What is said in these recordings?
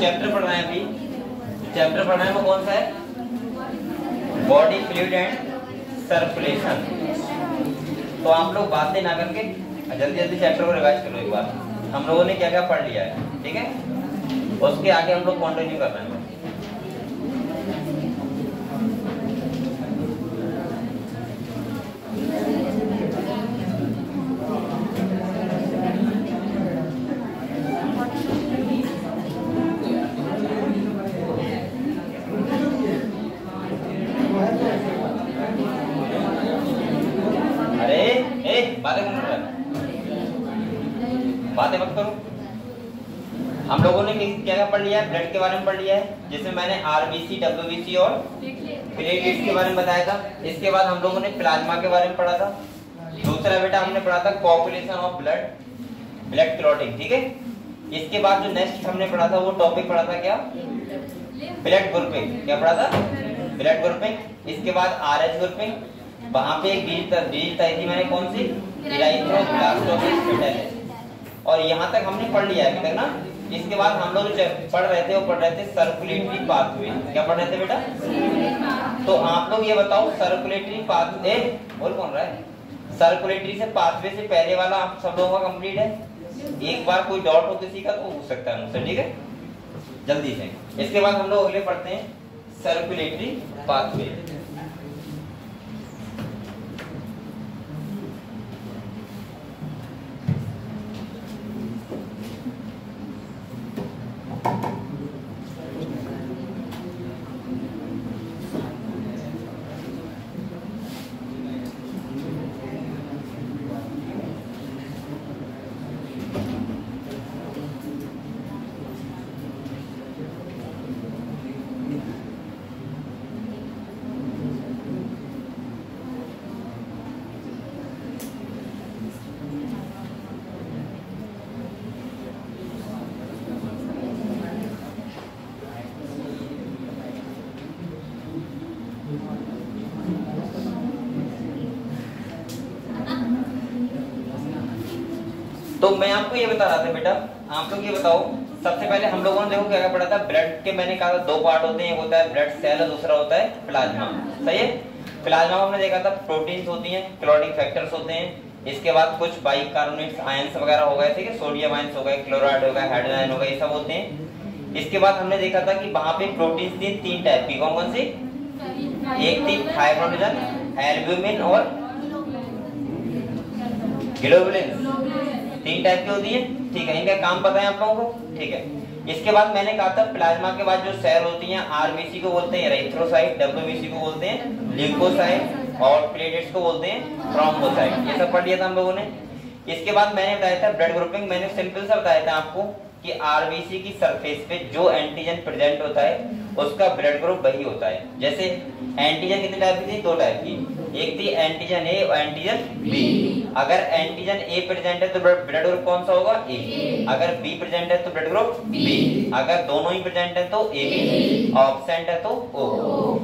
Chapter पढ़ रहे हैं अभी। चैप्टर पढ़ रहे हैं वो कौन सा है? बॉडी फ्लूड एंड सर्कुलेशन तो आप लोग बातें ना करके जल्दी जल्दी चैप्टर को रिवाइज करो एक बार। हम लोगों ने क्या क्या पढ़ लिया है? ठीक है? उसके आगे हम लोग कंटिन्यू रहे हैं अरे ए बातें कौन कर रहा है बातें मत करो हम लोगों ने क्या क्या पढ़ लिया है ब्लड के बारे में पढ़ लिया है जिसमें मैंने आरबीसी डब्ल्यूबीसी और प्लेटलेट्स के बारे में बताया था। इसके बाद हम लोगों ने प्लाज्मा के बारे में पढ़ा था। दूसरा बेटा हमने पढ़ा था population of blood blood clotting ठीक है? इसके बाद जो नेक्स्ट हमने पढ़ा था वो टॉपिक पढ़ा था क्या? ब्लड ग्रुपिंग क्या पढ़ा था? ब्लड ग्रुपिंग इसके बाद आरएच ग्रुपिंग वहाँ पे एक डील डील तय थी मैंने कौन सी? और यहाँ तक हमने पढ़ लिया है अभी तक ना? इसके बाद हम लोग जो पढ़ रहे थे, वो पढ़ रहे थे सर्कुलेटरी पाथवे क्या पढ़ रहे थे बेटा? तो आप लोग ये बताओ सर्कुलेटरी पाथवे बोल कौन रहा है? सर्कुलेटरी से पाथवे से पहले वाला आप सब लोगों का कंप्लीट है? एक बार कोई डाउट हो किसी का तो पूछ सकता है मुझसे, ठीक है? जल्दी से। इसके बाद हम लोग अगले पढ़ते हैं सर्कुलेटरी पाथवे तो मैं आपको ये बता रहा था बेटा लोग ये बताओ सबसे पहले हम लोगों ने देखो क्या क्या पढ़ा था? ब्लड के मैंने कहा था दो पार्ट होते हैं एक होता है ब्लड सेल और दूसरा होता है प्लाज्मा सही है? प्लाज्मा में हमने देखा था प्रोटीन्स होती हैं क्लोटिंग फैक्टर्स होते हैं। इसके बाद कुछ बाइकार्बोनेट्स आयंस वगैरह हो गए ठीक है? सोडियम आयंस हो गए क्लोराइड हो गए हाइड्रोजन हो गए ये सब होते हैं। इसके बाद हमने देखा था कि वहाँ पे प्रोटीन्स थी तीन टाइप की। कौन कौन सी? एक थी फाइब्रोनोजन एल्ब्यूमिन और ग्लोबुलिन तीन टाइप की होती है। ठीक है, इनका काम पता है आप लोगों को? ठीक है। इसके बाद मैंने कहा था, प्लाज्मा के बाद जो सेल होती हैं आरबीसी को बोलते हैं एरिथ्रोसाइट डब्ल्यूबीसी को बोलते हैं ल्यूकोसाइट और प्लेटलेट्स को बोलते हैं थ्रोम्बोसाइट ये सब पढ़ लिया था हम लोगों ने। इसके बाद मैंने बताया था ब्लड ग्रुपिंग मैंने सिंपल सा बताया था आपको कि आरबीसी की सरफेस पे जो एंटीजन प्रेजेंट होता है उसका ब्लड ग्रुप वही होता है। जैसे एंटीजन कितने टाइप की थी? दो टाइप की। एक थी एंटीजन ए और एंटीजन बी अगर एंटीजन ए प्रेजेंट है तो ब्लड ग्रुप कौन सा होगा? ए अगर बी प्रेजेंट है तो ब्लड ग्रुप बी अगर दोनों ही प्रेजेंट है तो ए बी ऑब्सेंट है तो ओ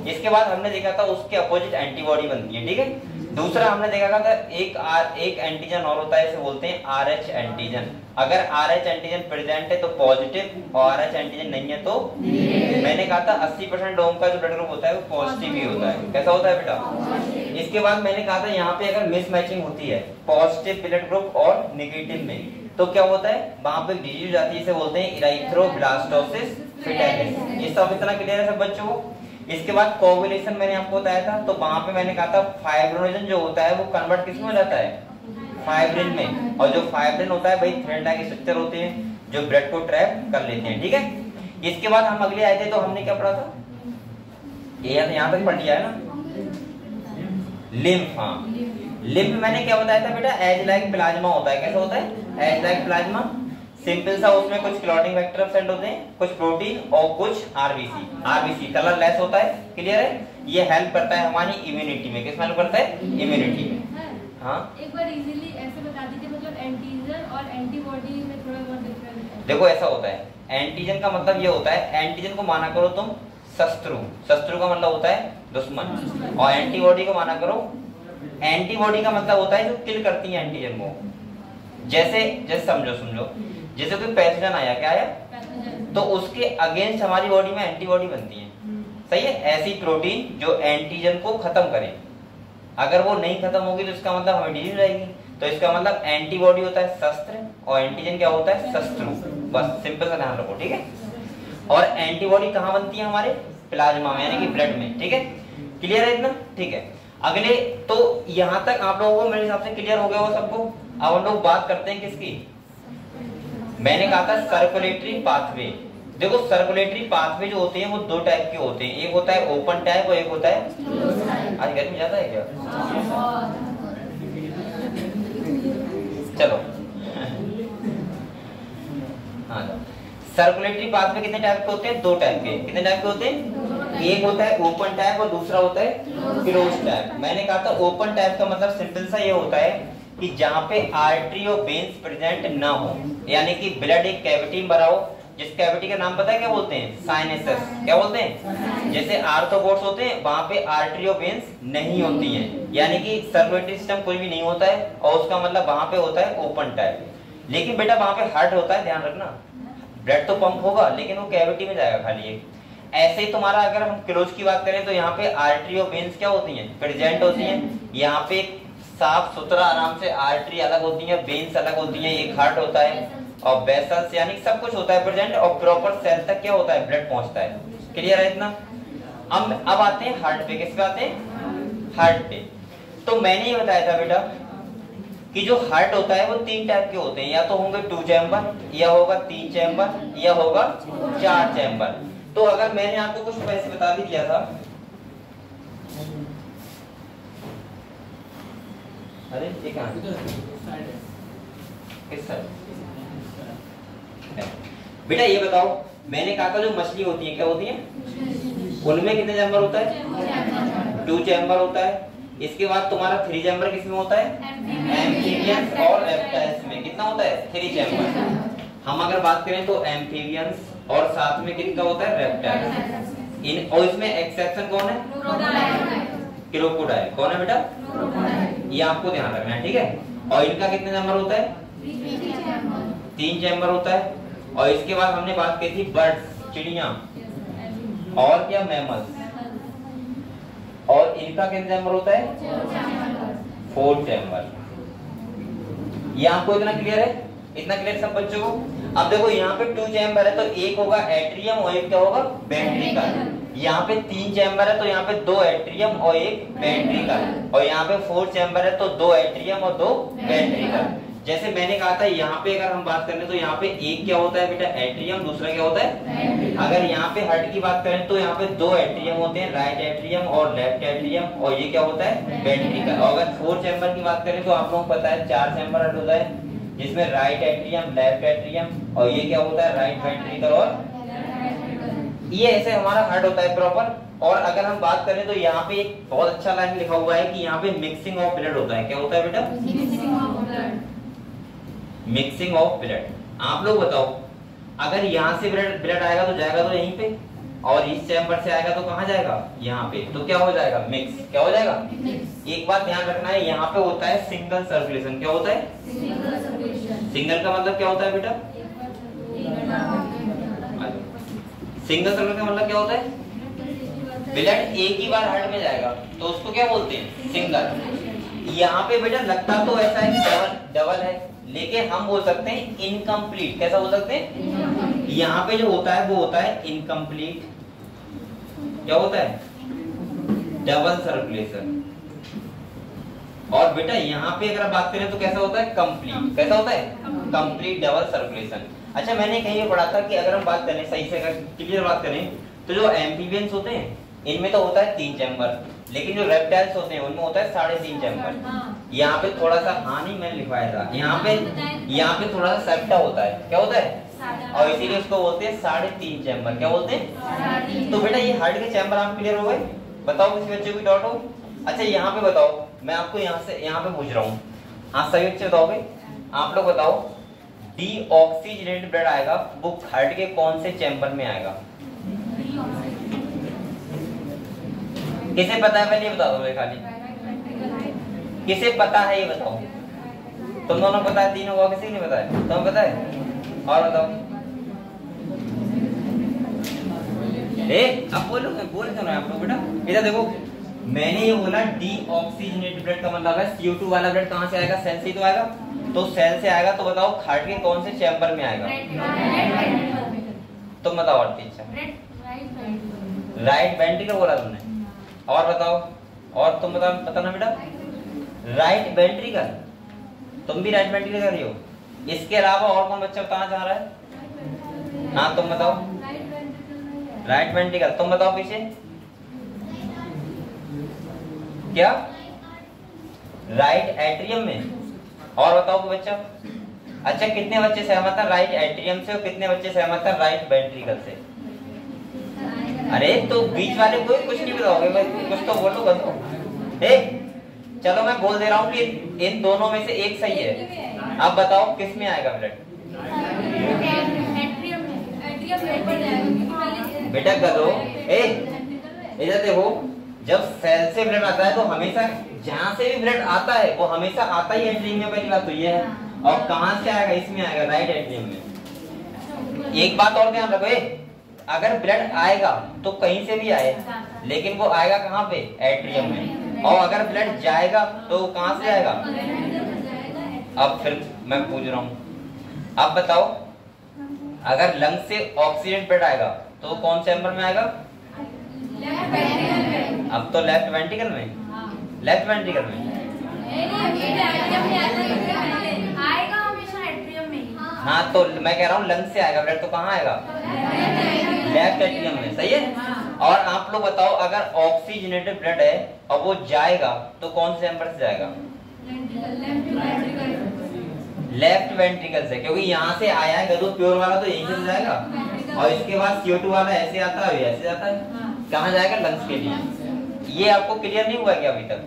इसके बाद हमने देखा था उसके अपोजिट एंटीबॉडी बनती है, ठीक है? दूसरा हमने देखा था एक आर एक एंटीजन और होता है इसे बोलते हैं आर एच एंटीजन अगर आर एच एंटीजन प्रेजेंट है तो पॉजिटिव और आर एच एंटीजन नहीं है तो मैंने कहा था 80 परसेंट लोगों का जो ब्लड ग्रुप होता है वो पॉजिटिव ही होता है। कैसा होता है बेटा? इसके बाद मैंने कहा था यहाँ पे अगर मिस मैचिंग होती है पॉजिटिव ब्लड ग्रुप और निगेटिव में तो क्या होता है? वहाँ पे डिज़ीज़ आती है इसे बोलते हैं इराइथ्रोब्लास्टोसिस फिटालिस ये सब इतना क्लियर है सब बच्चों? को इसके बाद कोगुलेशन मैंने आपको बताया था तो वहाँ पे मैंने कहा था फाइब्रोनोजन जो होता है वो कन्वर्ट किसमें हो जाता है? फाइब्रिन में। और जो फाइब्रिन होता है भाई थ्रेड लाइक स्ट्रक्चर होते हैं, जो ब्लड को ट्रैप कर लेते हैं, ठीक है? इसके बाद हम अगले आए थे तो हमने क्या पढ़ा था? ये यहाँ तक पढ़ लिया है ना? लिम्फ लिम्फ मैंने क्या बताया था बेटा? एज लाइक प्लाज्मा होता है। कैसा होता है? एज लाइक प्लाज्मा सिंपल सा उसमें कुछ क्लॉटिंग वेक्टर एब्सेंट होते हैं कुछ प्रोटीन और कुछ आरबीसी आरबीसी कलर लेस होता है क्लियर है? ये हेल्प करता है हमारी इम्यूनिटी में। किस हेल्प करता है? इम्यूनिटी में। हाँ। एक बार इजीली ऐसे बता दीजिए मतलब एंटीजन और एंटीबॉडी में थोड़ा बहुत डिफरेंस है। देखो ऐसा होता है। एंटीजन का मतलब ये होता है एंटीजन को माना करो तुम शत्रु। शत्रु का मतलब होता है दुश्मन। और एंटीबॉडी को माना करो एंटीबॉडी का मतलब होता है जो किल करती है एंटीजन को। जैसे जैसे समझो समझो। जैसे कोई पैथोजन आया क्या आया? तो उसके अगेंस्ट हमारी बॉडी में एंटीबॉडी बनती है। सही है? ऐसी प्रोटीन जो एंटीजन को खत्म करे। अगर वो नहीं खत्म होगी तो इसका मतलब हमें डिज़ीज़ रहेगी तो इसका मतलब एंटीबॉडी होता है शस्त्र और एंटीजन क्या होता है? शस्त्रु बस सिंपल सा ध्यान रखो ठीक है? और एंटीबॉडी कहाँ बनती है हमारे? प्लाज्मा में यानी कि ब्लड में ठीक है? क्लियर है इतना? ठीक है। अगले तो यहाँ तक आप लोगों को मेरे हिसाब से क्लियर हो गया हो सबको। अब हम लोग बात करते हैं किसकी? मैंने कहा था सर्कुलेटरी पाथवे देखो सर्कुलेटरी पाथवे जो होते हैं, वो दो टाइप के होते हैं। एक होता है ओपन टाइप और एक होता है आज गर्मी ज़्यादा है क्या? चलो। हाँ सर्कुलेटरी पाथवे कितने टाइप के होते हैं? दो टाइप के। कितने टाइप के होते हैं? एक होता है ओपन टाइप और दूसरा होता है क्लोज टाइप मैंने कहा था ओपन टाइप का मतलब सिंपल सा ये होता है कि जहाँ पे आर्टरी और वेन्स प्रेजेंट ना हो, यानी कि ब्लड एक कैविटी में भरा हो, जिस कैविटी का नाम पता है क्या बोलते हैं? साइनेसस क्या बोलते हैं? जैसे आर्थोपोड्स होते हैं, वहाँ पे आर्टरी और वेन्स नहीं होती हैं। यानी कि सर्कुलेटरी सिस्टम कोई भी नहीं होता है, और उसका मतलब वहाँ पे होता है ओपन टाइप लेकिन बेटा वहाँ पे हार्ट होता है, ध्यान रखना। ब्लड तो पंप होगा, लेकिन वो कैविटी में जाएगा खाली एक। ऐसे ही तुम्हारा अगर हम क्लोज की बात करें तो यहाँ पे आर्टरी और वेन्स क्या होती हैं? प्रेजेंट होती हैं। यहाँ पे साफ़ सुथरा आराम से आर्टरी अलग होती है वेन्स अलग होती है एक हार्ट होता है। और वेसल्स यानी सब कुछ होता है प्रेजेंट और प्रॉपर सेल तक क्या होता है? ब्लड पहुँचता है। क्लियर है इतना? अब अब आते हैं हार्ट पे। किस पे आते हैं? हार्ट पे। तो मैंने ये बताया था बेटा कि जो हार्ट होता है वो तीन टाइप के होते हैं। या तो होंगे टू चैम्बर या होगा तीन चैम्बर या होगा चार चैम्बर तो अगर मैंने आपको कुछ वैसे बता भी दिया था अरे ये कहाँ किस साइड बेटा ये बताओ मैंने कहा था जो मछली होती है क्या होती है? उनमें कितने चैम्बर होता है? टू चैम्बर होता है। इसके बाद तुम्हारा थ्री चैम्बर किसमें होता है? एम्फीबियंस और रेप्टाइल्स में। कितना होता है? थ्री चैम्बर हम अगर बात करें तो एम्फीबियंस और साथ में कितना होता है? रेप्टाइल्स इन और इसमें एक्सेप्शन कौन है? क्रोकोडाइल कौन है बेटा? ये आपको ध्यान रखना है ठीक है? और इनका कितने नंबर होता है? तीन चैम्बर होता है। और इसके बाद हमने बात की थी बर्ड्स चिड़िया। और क्या? मैमल्स और इनका कितने चैम्बर होता है? फोर चैम्बर ये आपको इतना क्लियर है? इतना क्लियर सब बच्चों को? अब देखो यहाँ पे टू चैम्बर है तो एक होगा एट्रियम और एक क्या होगा? वेंट्रिकल यहाँ पे तीन चैम्बर है तो यहाँ पे दो एट्रियम और एक वेंट्रिकल और यहाँ पे फोर चैम्बर है तो दो एट्रियम और दो वेंट्रिकल जैसे मैंने कहा था यहाँ पे अगर हम बात करें तो यहाँ पे एक क्या होता है बेटा? एट्रियम दूसरा क्या होता है? अगर यहाँ पे हर्ट की बात करें तो यहाँ पे दो एट्रियम होते हैं राइट एट्रियम और लेफ़्ट एट्रियम और ये क्या होता है? वेंट्रिकल और अगर फोर चैम्बर की बात करें तो आप लोगों को पता है चार चैम्बर हर्ट होता है। जिसमें राइट एट्रियम लेफ़्ट एट्रियम और ये क्या होता है? राइट वेंट्रिकल और ये ऐसे हमारा हार्ट होता है प्रॉपर और अगर हम बात करें तो यहाँ पे एक बहुत अच्छा लाइन लिखा हुआ है कि यहाँ पे मिक्सिंग ऑफ़ ब्लड होता है। क्या होता है बेटा? मिक्सिंग ऑफ़ ब्लड आप लोग बताओ अगर यहाँ से ब्लड ब्लड आएगा तो जाएगा तो यहीं पे? और इस चैम्बर से आएगा तो कहाँ जाएगा? यहाँ पे। तो क्या हो जाएगा? मिक्स क्या हो जाएगा? एक बात ध्यान रखना है यहाँ पे होता है सिंगल सर्कुलेशन क्या होता है? सिंगल का मतलब क्या होता है बेटा? सिंगल सर्कुलेशन का मतलब क्या होता है? ब्लड एक ही बार हार्ट में जाएगा। तो उसको क्या बोलते हैं? सिंगल यहाँ पे बेटा लगता तो ऐसा है कि डबल डबल है लेकिन हम बोल सकते हैं इनकम्प्लीट कैसा बोल सकते हैं? यहाँ पे जो होता है वो होता है इनकम्प्लीट क्या होता है? डबल सर्कुलेशन और बेटा यहाँ पे अगर बात करें तो कैसा होता है? कंप्लीट कैसा होता है? कंप्लीट डबल सर्कुलेशन अच्छा मैंने कहीं पे पढ़ा था कि अगर हम बात करें सही से अगर क्लियर बात करें तो जो एम्फीबियंस होते हैं इनमें तो होता है तीन चैम्बर लेकिन जो रेप्टाइल्स होते हैं उनमें होता है साढ़े तीन चैम्बर हाँ। यहाँ पे थोड़ा सा हानि मैंने लिखवाया था। यहाँ पे यहाँ पे थोड़ा सा सेप्टा होता है। क्या होता है? और इसीलिए उसको बोलते हैं साढ़े तीन चैम्बर। क्या बोलते हैं? तो बेटा ये हार्ट के चैम्बर आप क्लियर हो गए? बताओ किसी बच्चे को डाउट हो अच्छा यहाँ पे बताओ। मैं आपको यहाँ से यहाँ पे पूछ रहा हूँ। हाँ सही बच्चे बताओगे? आप लोग बताओ। डी ऑक्सीजनेटेड ब्लड आएगा वो हार्ट के कौन से चैम्बर में आएगा? किसे पता है? पहले बता दो खाली। किसे पता है ये बताओ। तुम दोनों पता है? तीनों को किसी नहीं पता है? तुम्हें पता है? और बताओ ए अब बोलो बोल क्यों आप लोग बेटा? इधर देखो। मैंने ये बोला डी ऑक्सीजनेटेड ब्लड का मतलब है CO2 वाला ब्लड कहाँ से आएगा? सेल से ही तो आएगा। तो सेल से आएगा तो बताओ हार्ट के कौन से चैम्बर में आएगा? तुम बताओ और टीचर राइट वेंट्रिकल बोला तुमने। और बताओ और तुम बताओ बताना बेटा? राइट वेंट्रिकल तुम भी राइट वेंट्रिकल कर रही हो? इसके अलावा और कौन बच्चा कहाँ जा रहा है? हाँ तुम बताओ। राइट वेंट्रिकल तुम बताओ पीछे। क्या? राइट एट्रियम में। और बताओ बच्चा। अच्छा कितने बच्चे सहमत है राइट एट्रियम से और कितने बच्चे सहमत है राइट वेंट्रिकल से? अरे तो बीच वाले कोई कुछ नहीं बताओगे कुछ तो बोलो, बताओ। चलो मैं बोल दे रहा हूँ कि इन दोनों में से एक सही है। अब बताओ, किसमें आएगा ब्लड बेटा गधो ए इधर देखो, जब सेल से ब्लड आता है तो हमेशा जहाँ से भी ब्लड आता है, वो हमेशा आता ही एंट्री में पहली बात तो ये है। और कहाँ से आएगा, इसमें आएगा राइट एंट्री में। एक बात और ध्यान रखो अगर ब्लड आएगा तो कहीं से भी आए, लेकिन वो आएगा कहाँ पे? एट्रियम में। और अगर ब्लड जाएगा तो कहाँ से आएगा? अब फिर मैं पूछ रहा हूँ। अब बताओ, अगर लंग से ऑक्सीजन ब्लड आएगा तो कौन चैम्बर में आएगा? अब तो लेफ़्ट वेंट्रिकल में। लेफ़्ट वेंट्रिकल में। ही तो मैं कह रहा हूँ लंग से आएगा ब्लड तो कहाँ आएगा? लेफ़्ट एट्रियम में, सही है? और आप लोग बताओ, अगर ऑक्सीजनेटेड ब्लड है, और वो जाएगा तो कौन से चैम्बर से जाएगा? लेफ़्ट वेंट्रिकल से क्योंकि यहाँ से आया है गदू प्योर वाला तो यहीं से जाएगा। और इसके बाद CO2 वाला ऐसे आता है ऐसे आता है। कहाँ जाएगा? लंग्स के लिए। ये आपको क्लियर नहीं हुआ क्या अभी तक?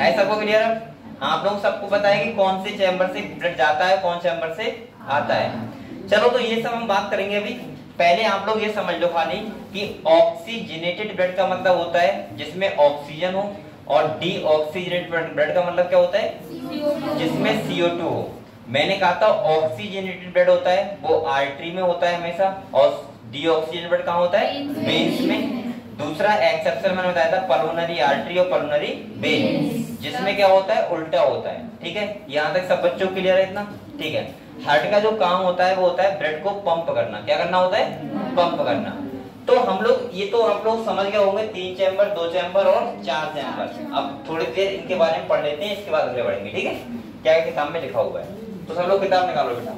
है सबको क्लियर है आप लोग सबको पता है कि कौन से चैम्बर से ब्लड जाता है कौन चैम्बर से आता है। चलो तो ये सब हम बात करेंगे अभी। पहले आप लोग ये समझ लो खाली कि ऑक्सीजनेटेड ब्लड का मतलब होता है जिसमें ऑक्सीजन हो और डी ऑक्सीजनेटेड ब्लड का मतलब क्या होता है? जिसमें CO2 हो। मैंने कहा था ऑक्सीजनेटेड ब्लड होता है वो आर्टरी में होता है हमेशा और डीऑक्सीजन ब्लड कहाँ होता है? वेन्स में। दूसरा एक्सेप्शन मैंने बताया था पल्मोनरी आर्टरी और पल्मोनरी वेन जिसमें क्या होता है? उल्टा होता है ठीक है? यहाँ तक सब बच्चों क्लियर है इतना? ठीक है। हार्ट का जो काम होता है वो होता है ब्लड को पंप करना। क्या करना होता है? पंप करना। तो हम लोग ये तो आप लोग समझ गए होंगे तीन चैम्बर दो चैम्बर और चार चैम्बर अब थोड़ी देर इनके बारे में पढ़ लेते हैं इसके बाद आगे बढ़ेंगे ठीक है? क्या किताब में लिखा हुआ है। तो सब लोग किताब निकालो बेटा।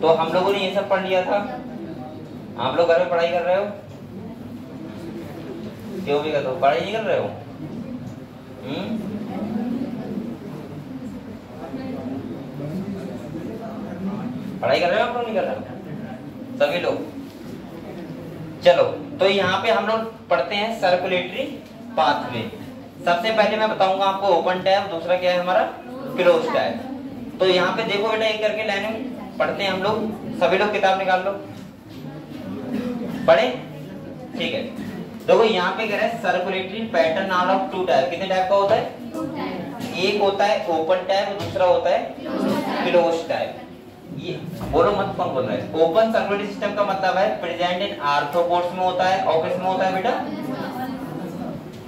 तो हम लोगों ने ये सब पढ़ लिया था। आप लोग घर में पढ़ाई कर रहे हो? क्यों भी कर दो पढ़ाई नहीं कर रहे हो? हम्म? पढ़ाई कर रहे हो आप लोग, नहीं कर रहे हो? सभी लोग? चलो तो यहाँ पे हम लोग पढ़ते हैं सर्कुलेटरी पाथवे सबसे पहले मैं बताऊँगा आपको ओपन टैब दूसरा क्या है हमारा? क्लोज टैब तो यहाँ पे देखो बेटा, एक करके लाइन पढ़ते हैं हम लोग। सभी लोग किताब निकाल लो। पढ़े? ठीक है। देखो यहाँ पे कह रहे हैं circulatory pattern out of two type कितने टाइप का होता है? एक होता है ओपन टायर और दूसरा होता है क्लोज टाइप ये बोलो मत कौन बोल रहा है? ओपन सर्कुलेटरी सिस्टम का मतलब है प्रेजेंट इन आर्थ्रोपोड्स में होता है और किसमें होता है बेटा?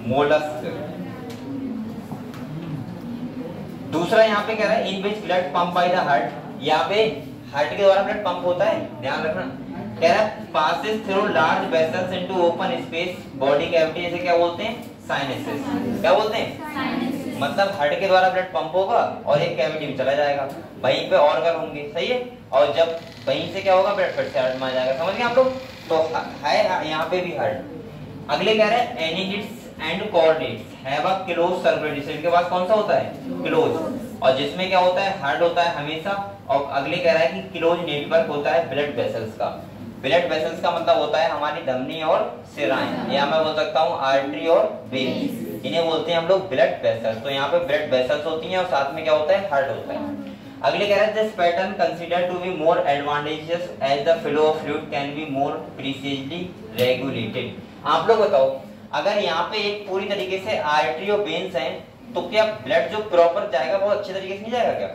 मोलस्क दूसरा यहाँ पे कह रहा है in which blood pump by the heart यहाँ पे हार्ट के द्वारा ब्लड पंप होता है? ध्यान रखना। कह रहा है passes through large vessels into open space body cavity जैसे क्या बोलते हैं? साइनसेस क्या बोलते हैं? मतलब हार्ट के द्वारा ब्लड पंप होगा और एक कैविटी में चला जाएगा। वहीं पे ऑर्गन होंगे सही है? और जब वहीं से क्या होगा ब्लड फिर से हार्ट में आ जाएगा। समझ गए आप लोग? तो है यहाँ पे भी हार्ट अगले कह रहे हैं annelids and have a close circulatory system के पास कौन सा होता है? क्लोज और जिसमें क्या होता है? हार्ड होता है हमेशा। और अगले कह रहा है कि क्लोज नेटवर्क होता है ब्लड वेसल्स का। ब्लड वेसल्स का मतलब होता है हमारी धमनी और सिराएँ या मैं बोल सकता हूँ आर्टरी और वेन इन्हें बोलते हैं हम लोग ब्लड वेसल्स। तो यहाँ पे ब्लड वेसल्स होती हैं और साथ में क्या होता है? हार्ट होता है। अगले कह रहे हैं this pattern consider to be more advantages as the flow of fluid can be more precisely regulated आप लोग बताओ अगर यहाँ पे एक पूरी तरीके से आर्टरी और वेन्स हैं तो क्या ब्लड जो प्रॉपर जाएगा बहुत अच्छे तरीके से नहीं जाएगा क्या?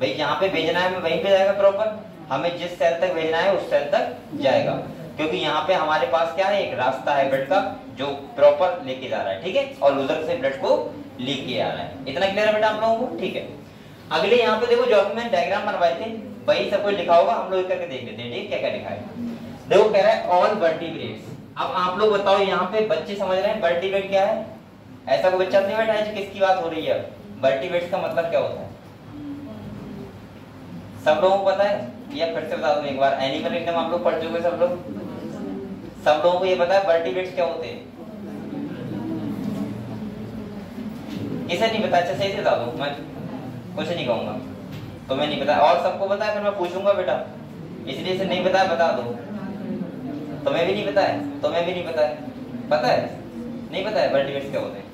भाई जहाँ पे भेजना है वहीं पे जाएगा प्रॉपर हमें जिस सेल तक भेजना है, उस सेल तक जाएगा। क्योंकि यहाँ पे हमारे पास क्या है, एक रास्ता है ब्लड का, जो प्रॉपर लेके जा रहा है, ठीक है? और उधर से ब्लड को लेके आ रहा है। इतना क्लियर है बेटा आप लोगों को? ठीक है। अगले यहाँ पे देखो जो मैंने डायग्राम बनवाए थे। वही सब कुछ लिखा होगा, हम लोग करके देख लेते हैं, ठीक क्या क्या लिखा है। देखो, कह रहा है ऑल वर्टिब्रेट्स अब आप लोग बताओ, यहाँ पे बच्चे समझ रहे हैं वर्टिब्रेट क्या है? ऐसा कोई बच्चा नहीं बैठा है, किसकी बात हो रही है? वर्टिब्रेट्स का मतलब क्या होता है? सब लोगों को पता है? या फिर से बता दूँ एक बार? एनिमल किंगडम आप लोग पढ़ चुके सब लोग? सब लोगों को ये पता है वर्टिब्रेट्स क्या होते हैं? किसे नहीं पता अच्छा सही से बता दो, मैं कुछ नहीं कहूँगा। तुम्हें नहीं पता, और सबको पता है, फिर मैं पूछूँगा बेटा। इसलिए से नहीं पता, बता दो। तुम्हें भी नहीं पता है? तुम्हें भी नहीं पता है? पता है? नहीं पता है वर्टिब्रेट्स क्या होते हैं?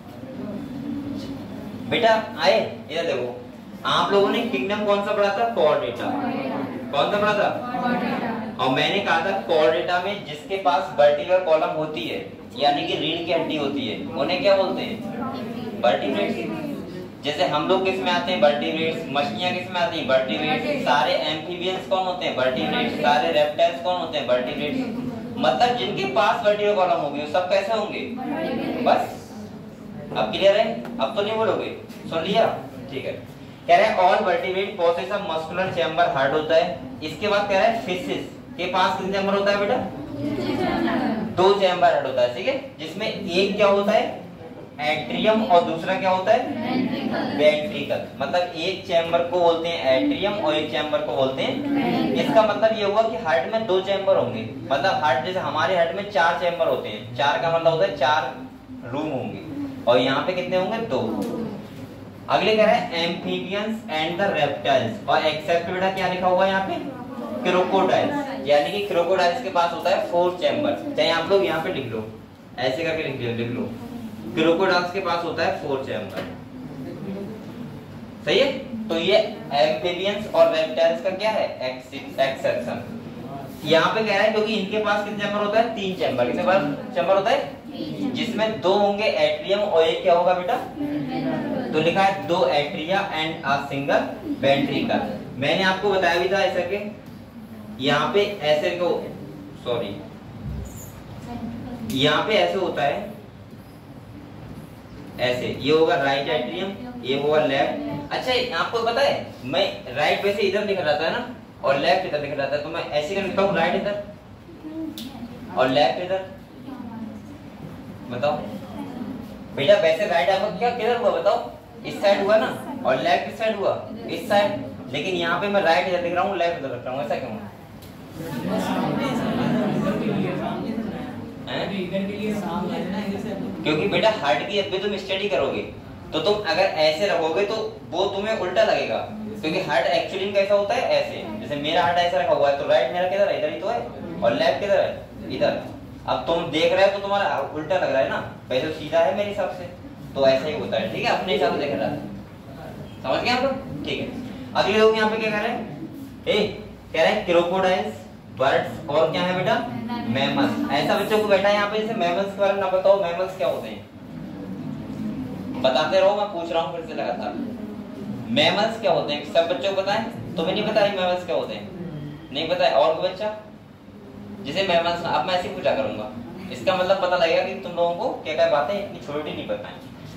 बेटा, आए, इधर देखो। आप लोगों ने किंगडम कौन सा पढ़ा था? कोऑर्डिनेटा कौन सा पढ़ा था? और मैंने कहा था कोऑर्डिनेटा में जिसके पास वर्टिब्रल कॉलम होती है यानी कि रीढ़ की हड्डी होती है उन्हें क्या बोलते हैं? वर्टिब्रेट्स जैसे हम लोग किसमें आते हैं? वर्टिब्रेट्स मछलियाँ किसमें आती हैं? वर्टिब्रेट्स सारे एम्फीबियंस कौन होते हैं? वर्टिब्रेट्स सारे रेप्टाइल्स कौन होते हैं? वर्टिब्रेट्स मतलब जिनके पास वर्टिब्रल कॉलम होगी वो सब कैसे होंगे? बस। अब क्लियर है? अब तो नहीं बोलोगे? सुन लिया? ठीक है। कह रहे हैं all vertebrate possess a muscular chamber heart होता है। इसके बाद कह रहा है फिशिस के पास कितने चैम्बर होता है बेटा? दो चैम्बर हार्ट होता है ठीक है? जिसमें एक क्या होता है? एट्रियम और दूसरा क्या होता है? वेंट्रिकल मतलब एक चैम्बर को बोलते हैं एट्रियम और एक चैम्बर को बोलते हैं। इसका मतलब ये हुआ कि हार्ट में दो चैम्बर होंगे। मतलब हार्ट जैसे हमारे हार्ट में चार चैम्बर होते हैं। चार का मतलब होता है चार रूम होंगे। और यहाँ पे कितने होंगे? दो। अगले कह रहे हैं एम्फीबियंस एंड द रेप्टाइल्स और एक्सेप्ट बेटा क्या लिखा हुआ है यहाँ पे? क्रोकोडाइल्स यानी कि क्रोकोडाइल्स के पास होता है फोर चैम्बर चाहे आप लोग यहाँ पे लिख लो. ऐसे करके लिख लो लिख लो. क्रोकोडाइल्स के पास होता है फोर चैम्बर सही है? तो ये एम्फीबियंस और रेप्टाइल्स का क्या है? एक्सेप्शन यहाँ पे कह रहा है क्योंकि इनके पास कितने चैम्बर होता है? तीन चैम्बर कितने बार चैम्बर होता है? जिसमें दो होंगे एट्रियम और एक क्या होगा बेटा? तो लिखा है दो atria and a single ventricle मैंने आपको बताया भी था ऐसा के यहाँ पे ऐसे को सॉरी यहाँ पे ऐसे होता है, ऐसे, ये होगा राइट एट्रियम ये होगा लेफ़्ट अच्छा आपको पता है, मैं राइट वैसे इधर लिखा रहता है ना, और लेफ़्ट इधर लिखा रहता है तो मैं ऐसे कर लिखता हूँ राइट इधर, और लेफ़्ट इधर। बताओ। बेटा वैसे राइट आपका क्या, किधर हुआ, बताओ। इस साइड हुआ ना? और लेफ़्ट साइड हुआ? इस साइड लेकिन यहाँ पे मैं राइट इधर लिख रहा हूँ लेफ़्ट इधर रख रहा हूँ। ऐसा क्यों? क्योंकि बेटा हार्ट की अभी तुम स्टडी करोगे तो तुम अगर ऐसे रखोगे तो वो तुम्हें उल्टा लगेगा। क्योंकि हार्ट एक्चुअली कैसा होता है? ऐसे। जैसे मेरा हार्ट ऐसा रखा हुआ है तो राइट मेरा किधर है? इधर ही तो है। और लेफ़्ट किधर है? इधर। अब तुम देख रहे हो तो तुम्हारा उल्टा लग रहा है ना? वैसे सीधा है मेरे हिसाब से। तो ऐसा ही होता है, ठीक है? अपने हिसाब से देख रहा है समझ गए आप लोग? ठीक है। अगले लोग यहाँ पे क्या कह रहे हैं? ए, कह रहे हैं क्रोकोडाइल्स बर्ड्स और क्या है बेटा? मैमल्स ऐसा बच्चों को बैठा है यहाँ पे, जैसे मैमल्स के बारे में ना बताओ मैमल्स क्या होते हैं? बताते रहो, मैं पूछ रहा हूँ फिर से लगातार। मैमल्स क्या होते हैं? सब बच्चों को पता तुम्हें नहीं पता है मैमल्स क्या होते हैं? नहीं पता है? और कोई बच्चा? जिसे मैमल्स अब मैं ऐसे पूछा करूँगा। इसका मतलब पता लगेगा कि तुम लोगों को क्या क्या बातें इतनी छोटी नहीं पता है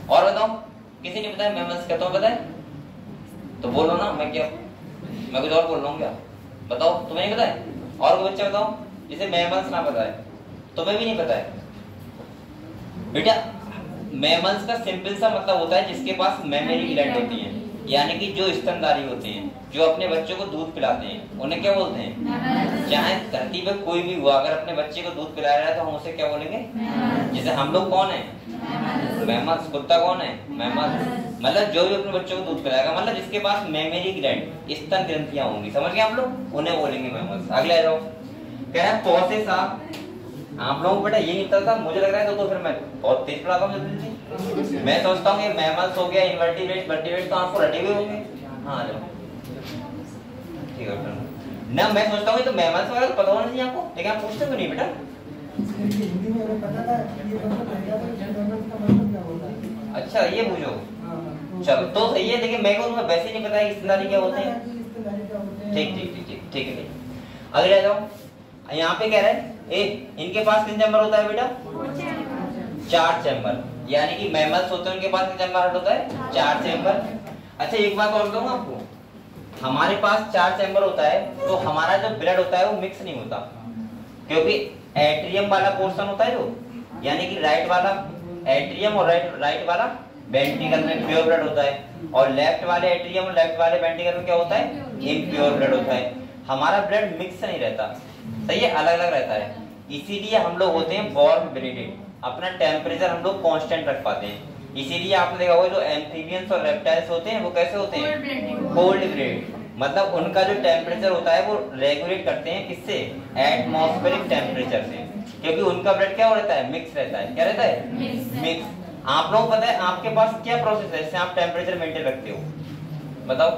और बताओ, किसी ने बताया मैमल्स कहता तो बताए है? तो बोलो ना, मैं क्या मैं कुछ और बोल रहा हूँ क्या? बताओ, तुम्हें नहीं है? और कोई बच्चा बताओ, जिसे मैमल्स ना पता है तुम्हें भी नहीं पता है। बेटा मैमल्स का सिंपल सा मतलब होता है, जिसके पास मेमोरी ग्लैंड होती है। यानी कि जो स्तनधारी होते हैं जो अपने बच्चों को दूध पिलाते हैं उन्हें क्या बोलते हैं? चाहे धरती पे कोई भी हुआ अगर अपने बच्चे को दूध पिला रहा है तो हम उसे क्या बोलेंगे? जैसे हम लोग कौन है? मैमल्स कुत्ता कौन है? मैमल्स मतलब जो भी अपने बच्चों को दूध पिलाएगा मतलब जिसके पास मेमोरी ग्लैंड स्तन ग्रंथियाँ होंगी। समझ गए आप लोग? उन्हें बोलेंगे मैमल्स अगले जाओ। कह रहे हैं आप लोगों को बेटा ये नहीं पता था मुझे लग रहा है तो, तो फिर मैं बहुत तेज पढ़ाता हूँ जल्दी मैं सोचता हूँ ये हो गया इन्वर्टिब्रेट वर्टिब्रेट तो आपको रटे हुए होंगे। हाँ जाओ ठीक है ना मैं सोचता हूँ तो मैमल्स वगैरह तो पता होना चाहिए आपको। लेकिन आप पूछते तो नहीं बेटा? में तो क्या अच्छा ये पूछो। चलो तो सही है लेकिन मेरे को तुम्हें वैसे नहीं पता है इस्तेदारी क्या होते हैं। क्या ठीक ठीक ठीक ठीक ठीक है अगले आ जाओ। यहाँ पे कह रहे है ए इनके पास कितने चैम्बर होता है बेटा? चार चैम्बर यानी कि मैमल्स होते हैं उनके पास कितने चैम्बर होता है? चार चैम्बर अच्छा एक बात और कहूँ आपको। हमारे पास चार चैम्बर होता है तो हमारा जो ब्लड होता है वो मिक्स नहीं होता। क्योंकि एट्रियम वाला पोर्शन होता है जो। यानी कि राइट वाला एट्रियम और राइट राइट वाला वेंट्रिकल में प्योर ब्लड होता है। और लेफ़्ट वाले एट्रियम और लेफ़्ट वाले वेंट्रिकल में क्या होता है? इम्प्योर ब्लड होता है। हमारा ब्लड मिक्स नहीं रहता। सही है अलग अलग रहता है। इसीलिए हम लोग होते हैं वार्म ब्लडेड अपना टेम्परेचर हम लोग कांस्टेंट रख पाते हैं। इसीलिए आपने देखा होगा जो एम्फीबियंस और रेप्टाइल्स होते हैं वो कैसे होते हैं? कोल्ड ब्लडेड मतलब उनका जो टेम्परेचर होता है वो रेगुलेट करते हैं किससे? एटमॉस्फेरिक टेम्परेचर से। क्योंकि उनका ब्लड क्या रहता है? मिक्स रहता है। क्या रहता है? मिक्स आप लोगों पता है आपके पास क्या प्रोसेस है? जिससे आप टेम्परेचर मेंटेन रखते हो। बताओ।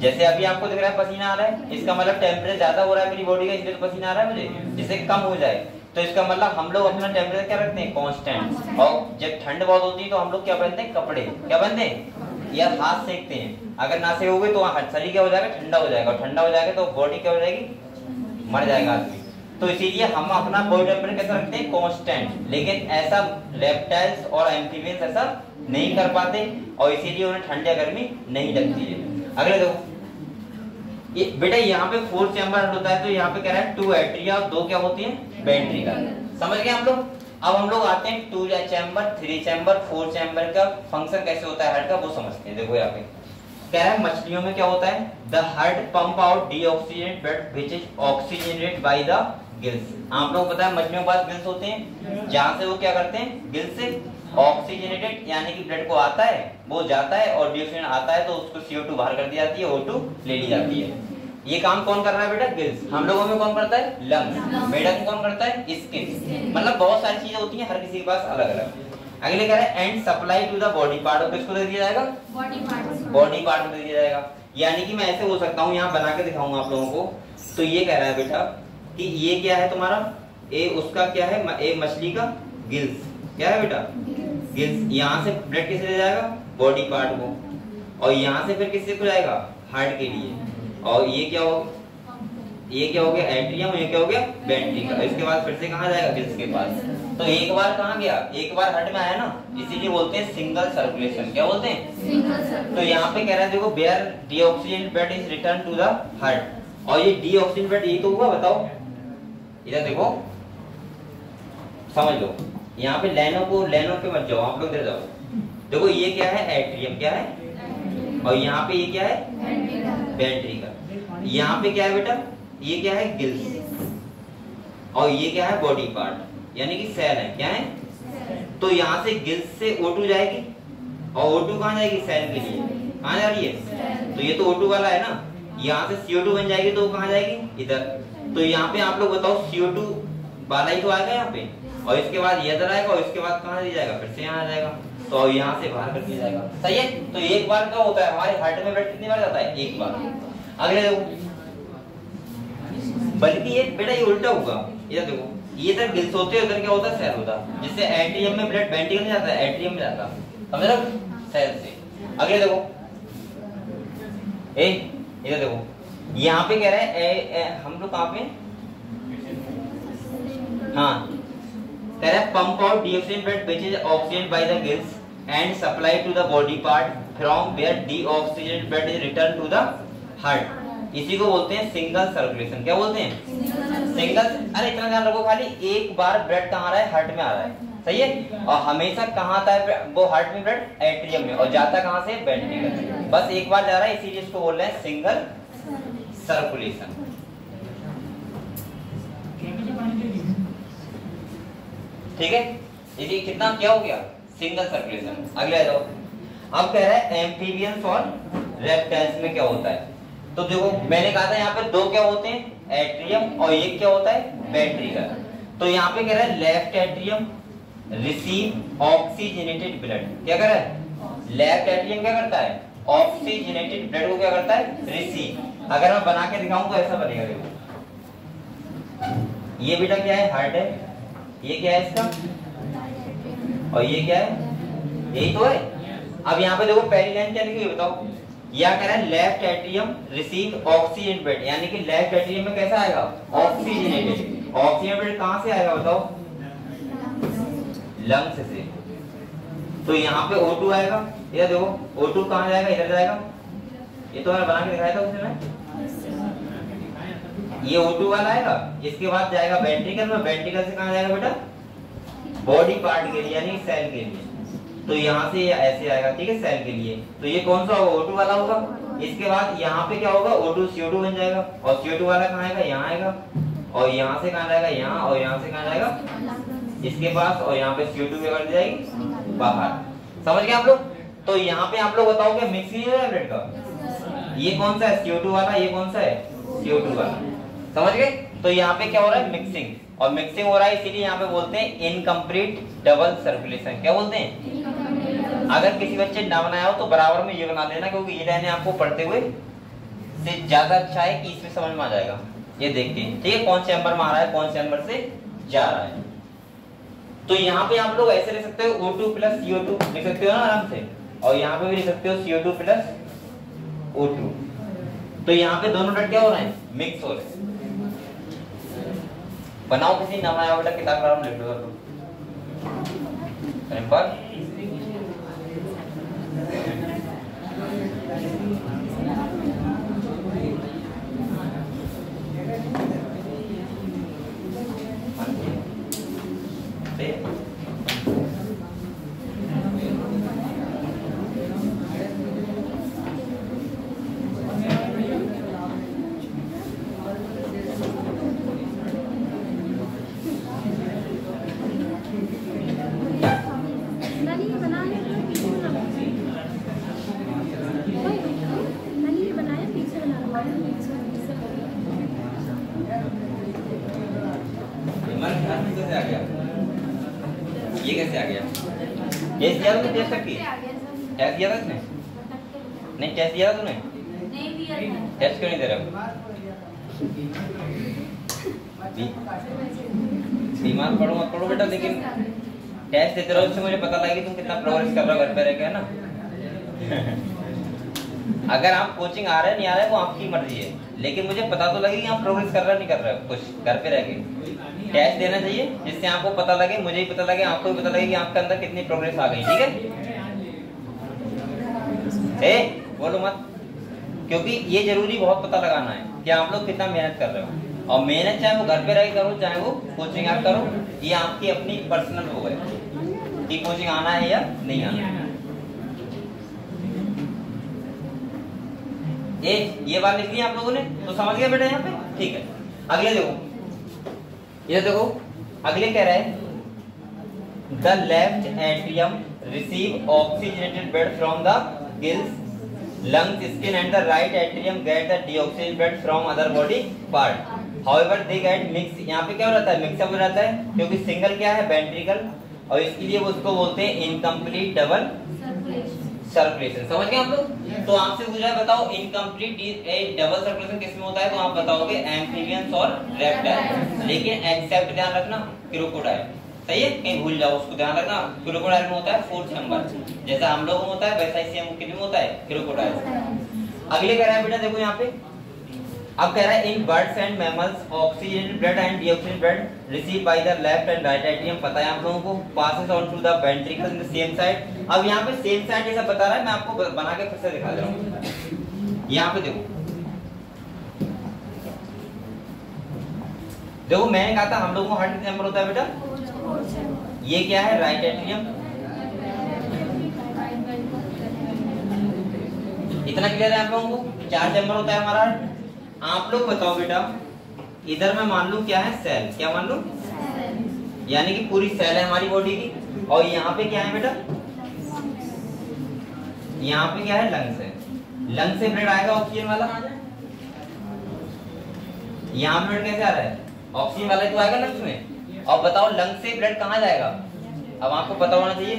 जैसे अभी आपको दिख रहा है पसीना आ रहा है, इसका मतलब टेम्परेचर ज़्यादा हो रहा है, मेरी बॉडी का इसलिए पसीना आ रहा है मुझे, जिससे कम हो जाए। तो इसका मतलब हम लोग अपना टेम्परेचर क्या रखते हैं? कांस्टेंट और जब ठंड बहुत होती है तो हम लोग क्या पहनते हैं? कपड़े। क्या पहनते हैं? या हाथ सेकते हैं। अगर ना सेकोगे तो शरीर क्या हो जाएगा? ठंडा हो जाएगा। ठंडा हो जाएगा तो बॉडी क्या हो जाएगी? मर जाएगा आदमी। तो इसीलिए हम अपना बॉडी टेम्परेचर कैसा रखते हैं? कांस्टेंट लेकिन ऐसा रेप्टाइल्स और एम्फीबियंस ऐसा नहीं कर पाते, और इसीलिए उन्हें ठंड या गर्मी नहीं लगती है। अगले देखो ये बेटा, यहाँ पे फोर चैम्बर होता है तो यहाँ पे कह रहा है टू एट्रिया और दो क्या होती है? वेंट्रिकल समझ गए हम लोग? अब हम लोग आते हैं two chamber three chamber four chamber का फ़ंक्शन कैसे होता है हार्ट का, वो समझते हैं। देखो यहाँ पे। कह रहा है मछलियों में क्या होता है? The heart pump out deoxygenate blood which is oxygenated by the gills आप लोग पता है मछलियों के पास गिल्स होते हैं? जहाँ से वो क्या करते हैं? गिल्स से ऑक्सीजनेटेड यानी कि ब्लड को आता है वो जाता है और डीऑक्सीजन आता है तो उसको CO2 बाहर कर दी जाती है O2 ले ली जाती है। ये काम कौन कर रहा है बेटा? गिल्स हम लोगों में कौन करता है? लंग्स मेढक में कौन करता है? स्किन मतलब बहुत सारी चीज़ें होती हैं हर किसी के पास अलग अलग अगले कह रहे हैं and supply to the body part of किसको दे दिया जाएगा? बॉडी बॉडी पार्ट में दे दिया जाएगा। यानी कि मैं ऐसे हो सकता हूँ यहाँ बना के दिखाऊँगा आप लोगों को। तो ये कह रहा है बेटा कि ये क्या है तुम्हारा? ए उसका क्या है? ए मछली का? गिल्स क्या है बेटा? गिल्स यहाँ से ब्लड किसे दे जाएगा? बॉडी पार्ट को। और यहाँ से फिर किससे को जाएगा हार्ट के लिए। और ये क्या हो? ये क्या हो गया? एट्रियम ये क्या हो गया? वेंट्रिकल इसके बाद फिर से कहाँ जाएगा? गिल्स के पास? तो एक बार कहा गया? एक बार हार्ट में आया ना? इसीलिए बोलते हैं सिंगल सर्कुलेशन क्या बोलते हैं? तो यहाँ पे कह रहा है देखो bare deoxygen blood is return to the heart और ये डीऑक्सीजन ब्लड ये तो हुआ बताओ। इधर देखो। समझ लो। यहाँ पे लेनो को लेनो पे मत जाओ आप लोग इधर जाओ। देखो ये क्या है? एट्रियम क्या है? और यहाँ पे ये क्या है? वेंट्रिकल यहाँ पे क्या है बेटा? ये क्या है? गिल्स और ये क्या है? बॉडी पार्ट यानी कि सेल है. क्या है? तो यहाँ से गिल्स से O2 जाएगी और O2 कहाँ जाएगी? सेल के लिए. कहाँ जा रही है? तो ये तो O2 वाला है ना? यहाँ से CO2 बन जाएगी तो कहाँ जाएगी? इधर. तो यहाँ पे आप लोग बताओ CO2 वाला ही तो आएगा यहाँ पे. और इसके बाद ये इधर आएगा और इसके बाद कहाँ जाएगा? फिर से यहाँ आ जाएगा. तो यहाँ से बाहर कर दिया जाएगा। सही है? तो एक बार क्या होता है, हमारे हार्ट में ब्लड कितनी बार जाता है? एक बार। अगले बल्कि ये बेटा ये उल्टा होगा। इधर देखो, ये इधर गिल्स होते हैं उधर क्या होता है? सेल होता है। जिससे एट्रियम में ब्लड वेंट्रिकल में जाता है एट्रियम में जाता समझ रहे सेल से। अगले देखो। ए इधर देखो। यहाँ पे कह रहे हैं हम लोग कहाँ पे? हाँ। कह pump out deoxygen blood which is oxygen by the gills and supply to the body part from where deoxygenated blood is returned to the heart. इसी को बोलते हैं सिंगल सर्कुलेशन क्या बोलते हैं? सिंगल अरे इतना ध्यान रखो, खाली एक बार ब्लड कहाँ आ रहा है? हार्ट में आ रहा है। सही है? और हमेशा कहाँ आता है वो हार्ट में ब्लड एट्रियम में। और जाता कहाँ से? वेंट्रिकल बस एक बार जा रहा है, इसीलिए इसको बोल रहे हैं सिंगल सर्कुलेशन ठीक है? ये कितना क्या हो गया? सिंगल सर्कुलेशन अगले आ जाओ। अब कह रहा है एम्फीबियंस और रेप्टाइल्स में क्या होता है? तो देखो, मैंने कहा था यहाँ पे दो क्या होते हैं? एट्रियम और एक क्या होता है? वेंट्रिकल तो यहाँ पे कह रहा है left atrium receive oxygenated blood क्या कर रहा है? लेफ़्ट एट्रियम क्या करता है? ऑक्सीजनेटेड ब्लड को क्या करता है? रिसीव अगर मैं बना के दिखाऊँ तो ऐसा बनेगा, देखो। ये बेटा क्या है? हार्ट है ये क्या है इसका? और ये क्या है? यही तो है। अब यहाँ पे देखो, पहली लाइन क्या लिखी बताओ। या कह रहा है left atrium receive oxygen bed यानी कि लेफ़्ट एट्रियम में कैसा आएगा? ऑक्सीजनेटेड ऑक्सीजन बेड कहाँ से आएगा, बताओ? लंग्स से। तो यहाँ पे O2 आएगा। इधर देखो O2 कहाँ जाएगा? इधर जाएगा। ये तो मैंने बना के दिखाया था उसने ये O2 वाला आएगा इसके बाद जाएगा वेंट्रिकल में वेंट्रिकल से कहा जाएगा बेटा? बॉडी पार्ट के लिए, यानी सेल के लिए। तो यहाँ से ऐसे आएगा, ठीक है सेल के लिए। तो ये कौन सा होगा O2 वाला होगा? इसके बाद यहाँ पे क्या होगा? O2 CO2 बन जाएगा। और CO2 वाला कहाँ आएगा? यहाँ आएगा। और यहाँ से कहाँ जाएगा? यहाँ, और यहाँ से कहाँ जाएगा? इसके पास, और यहाँ पे CO2 क्या कर जाएगी, बाहर। समझ गए आप लोग? तो यहाँ पे आप लोग बताओगे मिक्सिंग का ये कौन सा है? CO2 वाला, ये कौन सा है? CO2 वाला। समझ गए? तो यहाँ पे क्या हो रहा है? मिक्सिंग और मिक्सिंग हो रहा है इसीलिए यहाँ पे बोलते हैं इनकम्प्लीट डबल सर्कुलेशन क्या बोलते हैं? अगर किसी बच्चे ना बनाया हो तो बराबर में ये बना लेना क्योंकि ये लाइने आपको पढ़ते हुए से ज़्यादा अच्छा है कि इसमें समझ में आ जाएगा। ये देख के ठीक है? कौन से नंबर में आ रहा है कौन से नंबर से जा रहा है। तो यहाँ पे आप लोग ऐसे लिख सकते हो O2 प्लस CO2 लिख सकते हो ना आराम से? और यहाँ पे भी लिख सकते हो CO2 प्लस O2 तो यहाँ पे दोनों डट क्या हो रहे हैं? मिक्स हो रहे हैं। बनाओ किसी नाम आया बेटा किताब का नाम लिख लो पर नानी ये बना ले तो पीछे बना ओए, नानी ये बनाया पीछे बना लो पीछे पीछे हमारे ध्यान में कैसे आ गया ये कैसे आ गया टेस्ट दिया तुमने टेस्ट की टेस्ट दिया था इसने नहीं टेस्ट दिया था तूने नहीं दिया था टेस्ट क्यों नहीं दे रहा बी- बीमार पढ़ो मत पढ़ो बेटा लेकिन टेस्ट देते रहो इससे मुझे पता लगे तुम कितना प्रोग्रेस कर रहे हो घर पे रह के है ना? अगर आप कोचिंग आ रहे हैं नहीं आ रहे वो आपकी मर्ज़ी है। लेकिन मुझे पता तो लगे कि आप प्रोग्रेस कर रहे नहीं कर रहे हो कुछ घर पे रह के। टेस्ट देना चाहिए जिससे आपको पता लगे मुझे भी पता लगे आपको भी पता लगे कि आपके अंदर कितनी प्रोग्रेस आ गई ठीक है? ए बोलो मत क्योंकि ये ज़रूरी बहुत पता लगाना है कि आप लोग कितना मेहनत कर रहे हो। और मेहनत चाहे वो घर पे रह करो, चाहे वो कोचिंग आप करो, ये आपकी अपनी पर्सनल वो है कि कोचिंग आना है या नहीं आना है। ये बात लिख ली आप लोगों ने? तो समझ गए बेटा यहाँ पे? ठीक है। अगले देखो। ये देखो, अगले कह रहे हैं the left atrium receive oxygenated blood from the gills lungs, skin and the right atrium get the deoxygenated blood from other body part. However they get mix यहाँ पे क्या हो जाता है? मिक्सअप हो जाता है क्योंकि सिंगल क्या है? वेंट्रिकल और इसके लिए वो उसको बोलते हैं इनकम्प्लीट डबल सर्कुलेशन सर्कुलेशन समझ गए आप लोग? तो आपसे पूछा है बताओ इनकम्प्लीट डबल सर्कुलेशन किसमें होता है? तो आप बताओगे एम्फीबियंस और रेप्टाइल लेकिन एक्सेप्ट ध्यान रखना क्रोकोडाइल सही है? कहीं भूल जाओ उसको ध्यान रखना. क्रोकोडाइल में होता है फोर्थ नंबर जैसा हम लोगों में होता है वैसा ही सेम कितने में होता है क्रोकोडाइल अगले कह रहा है बेटा देखो यहाँ पे। अब कह रहा है, in birds and mammals oxygen blood and deoxygen blood receive by the left and right atrium पता है आप लोगों को passes on to the ventricle in the same side अब यहाँ पे सेम साइड जैसा बता रहा है, मैं आपको बना के फिर से दिखा दे रहा हूँ। यहाँ पे देखो। देखो मैंने कहा था, हम लोगों को हार्ट कितने नंबर होता है बेटा? ये क्या है? राइट एट्रियम इतना क्लियर है आप लोगों को? चार चैम्बर होता है हमारा heart। आप लोग बताओ बेटा, इधर मैं मान लू क्या है? सेल क्या मान लू? यानी कि पूरी सेल है हमारी बॉडी की। और यहाँ पे क्या है बेटा? यहाँ पे क्या है? लंग्स है। लंग से ब्लड आएगा ऑक्सीजन वाला? यहाँ ब्लड कैसे आ रहा है? ऑक्सीजन वाला तो आएगा लंग्स में। और बताओ लंग्स से ब्लड कहाँ जाएगा? अब आपको पता होना चाहिए।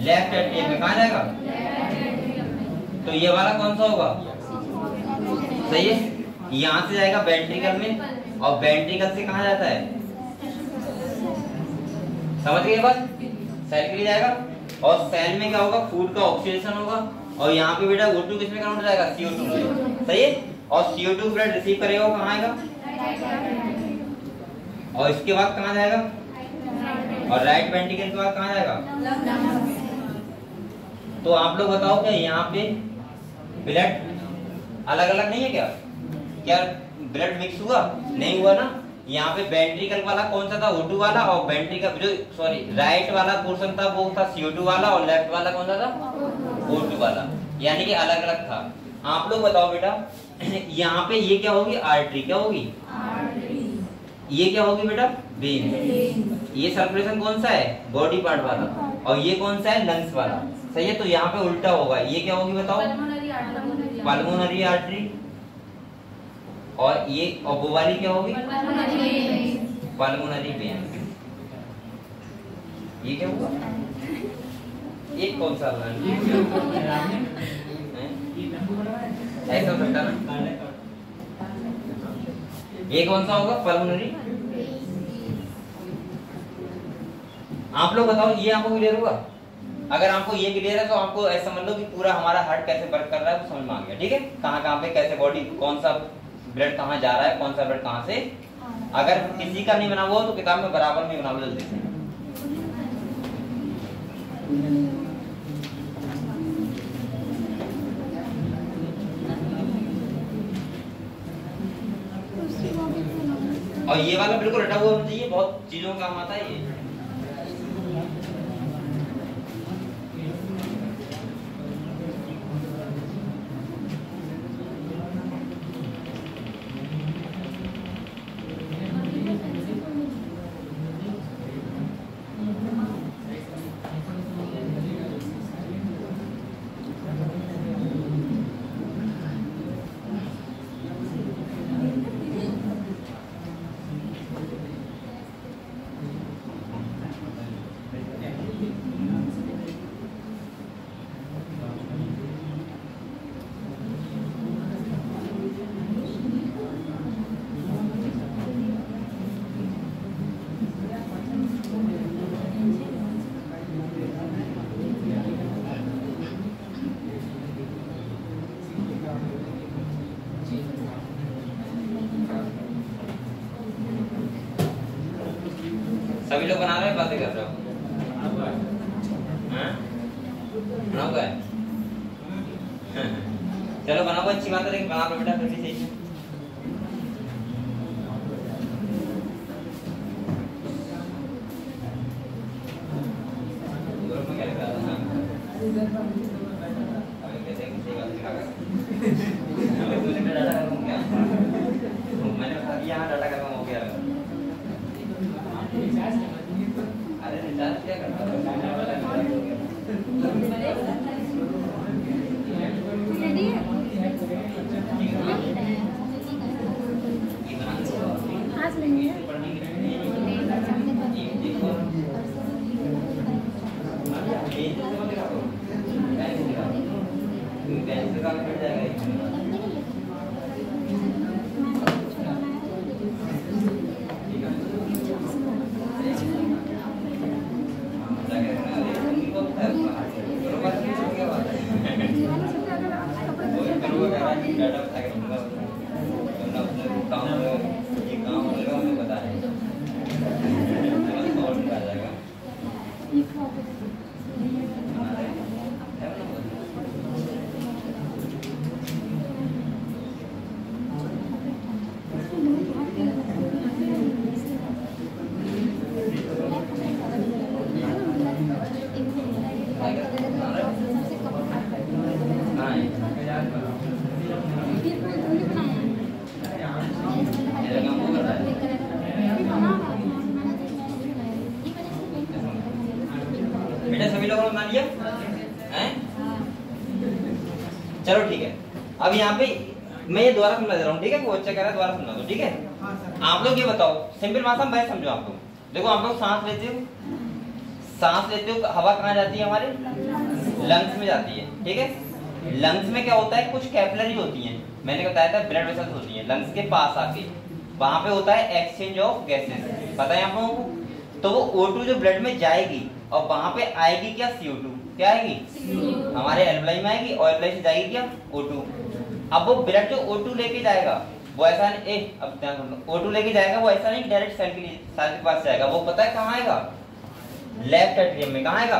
लेफ़्ट एट्रियम में कहाँ जाएगा? तो ये वाला कौन सा होगा? सही है? यहाँ से जाएगा वेंट्रिकल में? और वेंट्रिकल से कहा जाता है? समझ गए बात? सेल के लिए जाएगा। और सेल में क्या होगा? फ़ूड का ऑक्सीडेशन होगा। और यहाँ पे बेटा O2 किसमें कन्वर्ट जाएगा? CO2 में सही है? और CO2 ब्लड रिसीव करेगा कहाँ आएगा? और इसके बाद कहाँ जाएगा? और राइट वेंट्रिकल के बाद कहाँ जाएगा? तो आप लोग बताओ क्या यहाँ पे ब्लड अलग अलग नहीं है क्या? क्या ब्लड मिक्स हुआ? नहीं हुआ ना? यहाँ पे वेंट्रिकल वाला कौन सा था? O2 वाला और वेंट्रिकल जो सॉरी राइट वाला पोर्शन था वो था CO2 वाला और लेफ़्ट वाला कौन सा था? O2 वाला। यानी कि अलग अलग था। आप लोग बताओ बेटा यहाँ पे ये क्या होगी? आर्टरी क्या होगी? ये क्या होगी बेटा? वेन ये सर्कुलेशन कौन सा है? बॉडी पार्ट वाला। और ये कौन सा है? लंग्स वाला। सही है? तो यहाँ पे उल्टा होगा। ये क्या होगी बताओ? पल्मोनरी आर्टरी और ये और वो वाली क्या होगी? पल्मोनरी वेन ये क्या होगा एक कौन सा? ऐसा हो सकता ना? ये कौन सा होगा? पल्मोनरी आप लोग बताओ ये आपको क्लियर हुआ? अगर आपको ये क्लियर है तो आपको ऐसा समझ लो कि पूरा हमारा हार्ट कैसे वर्क कर रहा है वो समझ में आ गया। ठीक है? कहाँ कहाँ पे कैसे बॉडी कौन सा ब्लड कहाँ जा रहा है? कौन सा ब्लड कहाँ से? अगर किसी का नहीं बना हुआ तो किताब में बराबर में बना लो जल्दी से। और ये वाला बिल्कुल हटा हुआ होना चाहिए बहुत चीज़ों का काम आता है ये। बेटा, सभी लोगों ने लिया? हैं? चलो ठीक है। अब यहाँ पे मैं ये दोबारा समझा दे रहा हूँ, ठीक है? वो बच्चा कह रहा है, दोबारा समझा दो, ठीक है? आप लोग ये बताओ, सिंपल भाषा में मैं समझो आप लोग देखो, आप लोग सांस लेते हो, सांस लेते हो, हवा कहाँ जाती है हमारे? लंग्स में जाती है, ठीक है? लंग्स में क्या होता है? कुछ कैपिलरी होती हैं। मैंने बताया था ब्लड वेसल्स होती हैं। लंग्स के पास आके वहाँ पे होता है एक्सचेंज ऑफ़ गैसेस पता है आप लोगों को? तो वो O2 जो ब्लड में जाएगी और वहाँ पे आएगी क्या? CO2 क्या आएगी? हमारे एल्बलाई में आएगी और एल्बलाई से जाएगी क्या? O2 अब वो ब्लड जो O2 लेके जाएगा वो ऐसा नहीं ए अब ध्यान सुनो। O2 लेके जाएगा वो ऐसा नहीं डायरेक्ट सेल के लिए सेल के पास जाएगा। वो पता है कहाँ आएगा? लेफ़्ट एट्रियम में। कहाँ आएगा?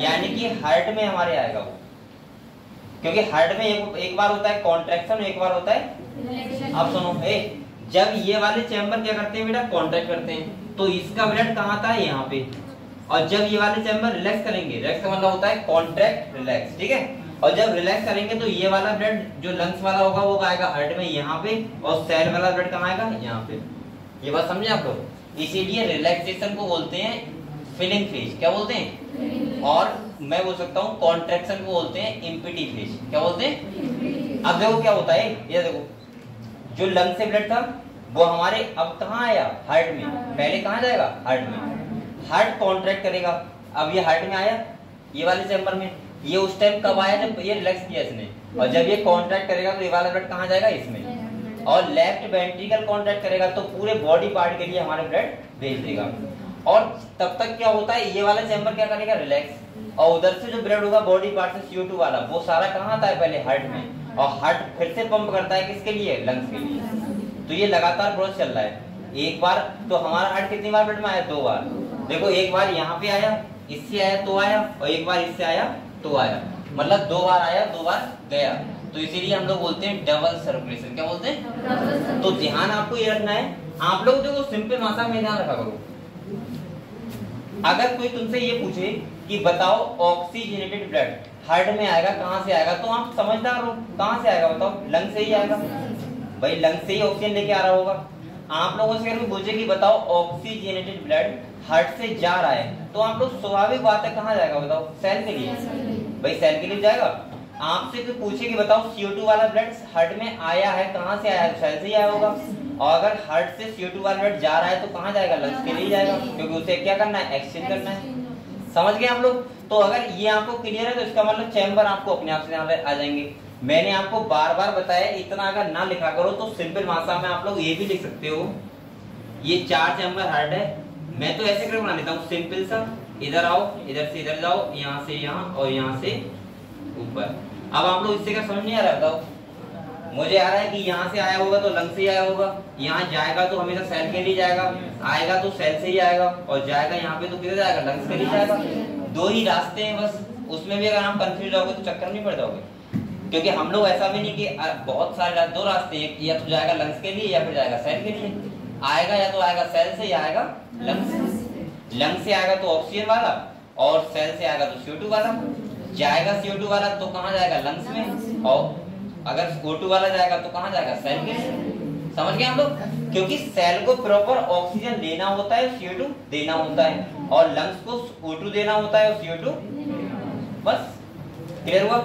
यानी कि हार्ट में हमारे आएगा वो। क्योंकि हार्ट में एक, एक बार होता है कॉन्ट्रैक्शन एक बार होता है। अब सुनो ए जब ये वाले चैम्बर क्या करते हैं बेटा? कॉन्ट्रैक्ट करते हैं। तो इसका ब्लड कहाँ था? यहाँ पे। और जब ये वाले चैम्बर रिलैक्स करेंगे रिलैक्स का मतलब होता है कॉन्ट्रैक्ट रिलैक्स ठीक है? और जब रिलैक्स करेंगे तो ये वाला ब्लड जो लंग्स वाला होगा वो आएगा हार्ट में यहाँ पे और सेल वाला ब्लड कहाँ आएगा? यहाँ पे। ये बात समझे आप लोग? इसीलिए रिलैक्सेशन को बोलते हैं फिलिंग फ़ेज़ क्या बोलते हैं? और मैं बोल सकता हूँ कॉन्ट्रेक्शन को बोलते हैं इम्पिटी फ़ेज़ क्या बोलते हैं? अब देखो क्या होता है, ये देखो, जो लंग से ब्लड था, वो हमारे अब कहाँ आया? हार्ट में। पहले कहाँ जाएगा? हार्ट में। हार्ट कॉन्ट्रैक्ट करेगा। अब ये हार्ट में आया, ये वाले चैम्बर में। ये उस टाइम कब आया? जब ये रिलैक्स किया इसने। और जब ये कॉन्ट्रैक्ट करेगा तो ये वाला ब्लड कहाँ जाएगा? इसमें। और लेफ़्ट वेंट्रिकल कॉन्ट्रैक्ट करेगा तो पूरे बॉडी पार्ट के लिए हमारे ब्लड भेज देगा। और तब तक क्या होता है ये वाला चैम्बर क्या करेगा? रिलैक्स और उधर से जो ब्लड होगा बॉडी पार्ट से CO2 वाला वो सारा कहाँ आता है पहले? हार्ट में. और हार्ट फिर से पंप करता है किसके लिए? लंग्स के लिए. तो ये लगातार प्रोसेस चल रहा है. एक बार तो हमारा हार्ट कितनी बार ब्लड में आया? दो बार. देखो एक बार यहाँ पे आया इससे आया तो आया और एक बार इससे आया तो आया. मतलब दो बार आया दो बार गया. तो इसीलिए हम लोग बोलते हैं डबल सर्कुलेशन क्या बोलते हैं? तो ध्यान आपको ये रखना है. आप लोग देखो सिंपल भाषा में ध्यान रखा करो. अगर कोई तुमसे ये पूछे कि बताओ ऑक्सीजनेटेड ब्लड हार्ट में आएगा कहाँ से आएगा तो आप समझदार हो। कहाँ से आएगा बताओ? लंग से ही आएगा। भाई लंग से ही ऑक्सीजन लेके आ रहा होगा। आप लोगों से अगर पूछे कि बताओ ऑक्सीजनेटेड ब्लड हार्ट से जा रहा है तो आप लोग स्वाभाविक बात है कहाँ जाएगा बताओ? सेल के लिए। भाई सेल के लिए जाएगा? आपसे कोई पूछे कि बताओ CO2 वाला ब्लड हार्ट में आया है, कहाँ से आया है? सेल से ही आया होगा। और अगर हार्ट से CO2 वाला ब्लड जा रहा है तो कहाँ जाएगा? लंग्स के लिए जाएगा, क्योंकि उसे क्या करना है? एक्सचेंज करना है। समझ गए हम लोग? तो अगर ये आपको क्लियर है तो इसका मतलब चैम्बर आपको अपने आप से यहाँ पे आ जाएँगे। मैंने आपको बार बार बताया, इतना अगर ना लिखा करो तो सिंपल भाषा में आप लोग ये भी लिख सकते हो। ये चार चैम्बर हार्ट है। मैं तो ऐसे करके बना लेता हूँ सिंपल सा। इधर आओ, इधर से इधर जाओ, यहाँ से यहाँ और यहाँ से ऊपर। अब आप लोग इससे क्या समझ नहीं आ रहा बताओ। मुझे आ रहा है कि यहाँ से आया होगा तो लंग से ही आया होगा। यहाँ जाएगा तो हमेशा सेल के लिए जाएगा। आएगा तो सेल से ही आएगा। और जाएगा यहाँ पे तो किधर जाएगा? लंग्स के लिए जाएगा। दो ही रास्ते हैं बस। उसमें भी अगर हम कंफ्यूज होगे तो चक्कर नहीं पड़ जाओगे क्योंकि हम लोग ऐसा भी नहीं कि बहुत सारे रा- दो रास्ते हैं। या तो जाएगा लंग्स के लिए या फिर जाएगा सेल के लिए। आएगा या तो आएगा सेल से या आएगा लंग्स से। लंग से आएगा तो ऑक्सीजन वाला और सेल से आएगा तो CO2 वाला। जाएगा CO2 वाला तो कहाँ जाएगा? लंग्स में? और अगर O2 वाला जाएगा तो कहाँ जाएगा? सेल लिए समझ गए हम लोग? क्योंकि सेल को प्रॉपर ऑक्सीजन लेना होता है CO2 देना होता है। और लंग्स को O2 देना होता है और CO2 बस। क्लियर हुआ?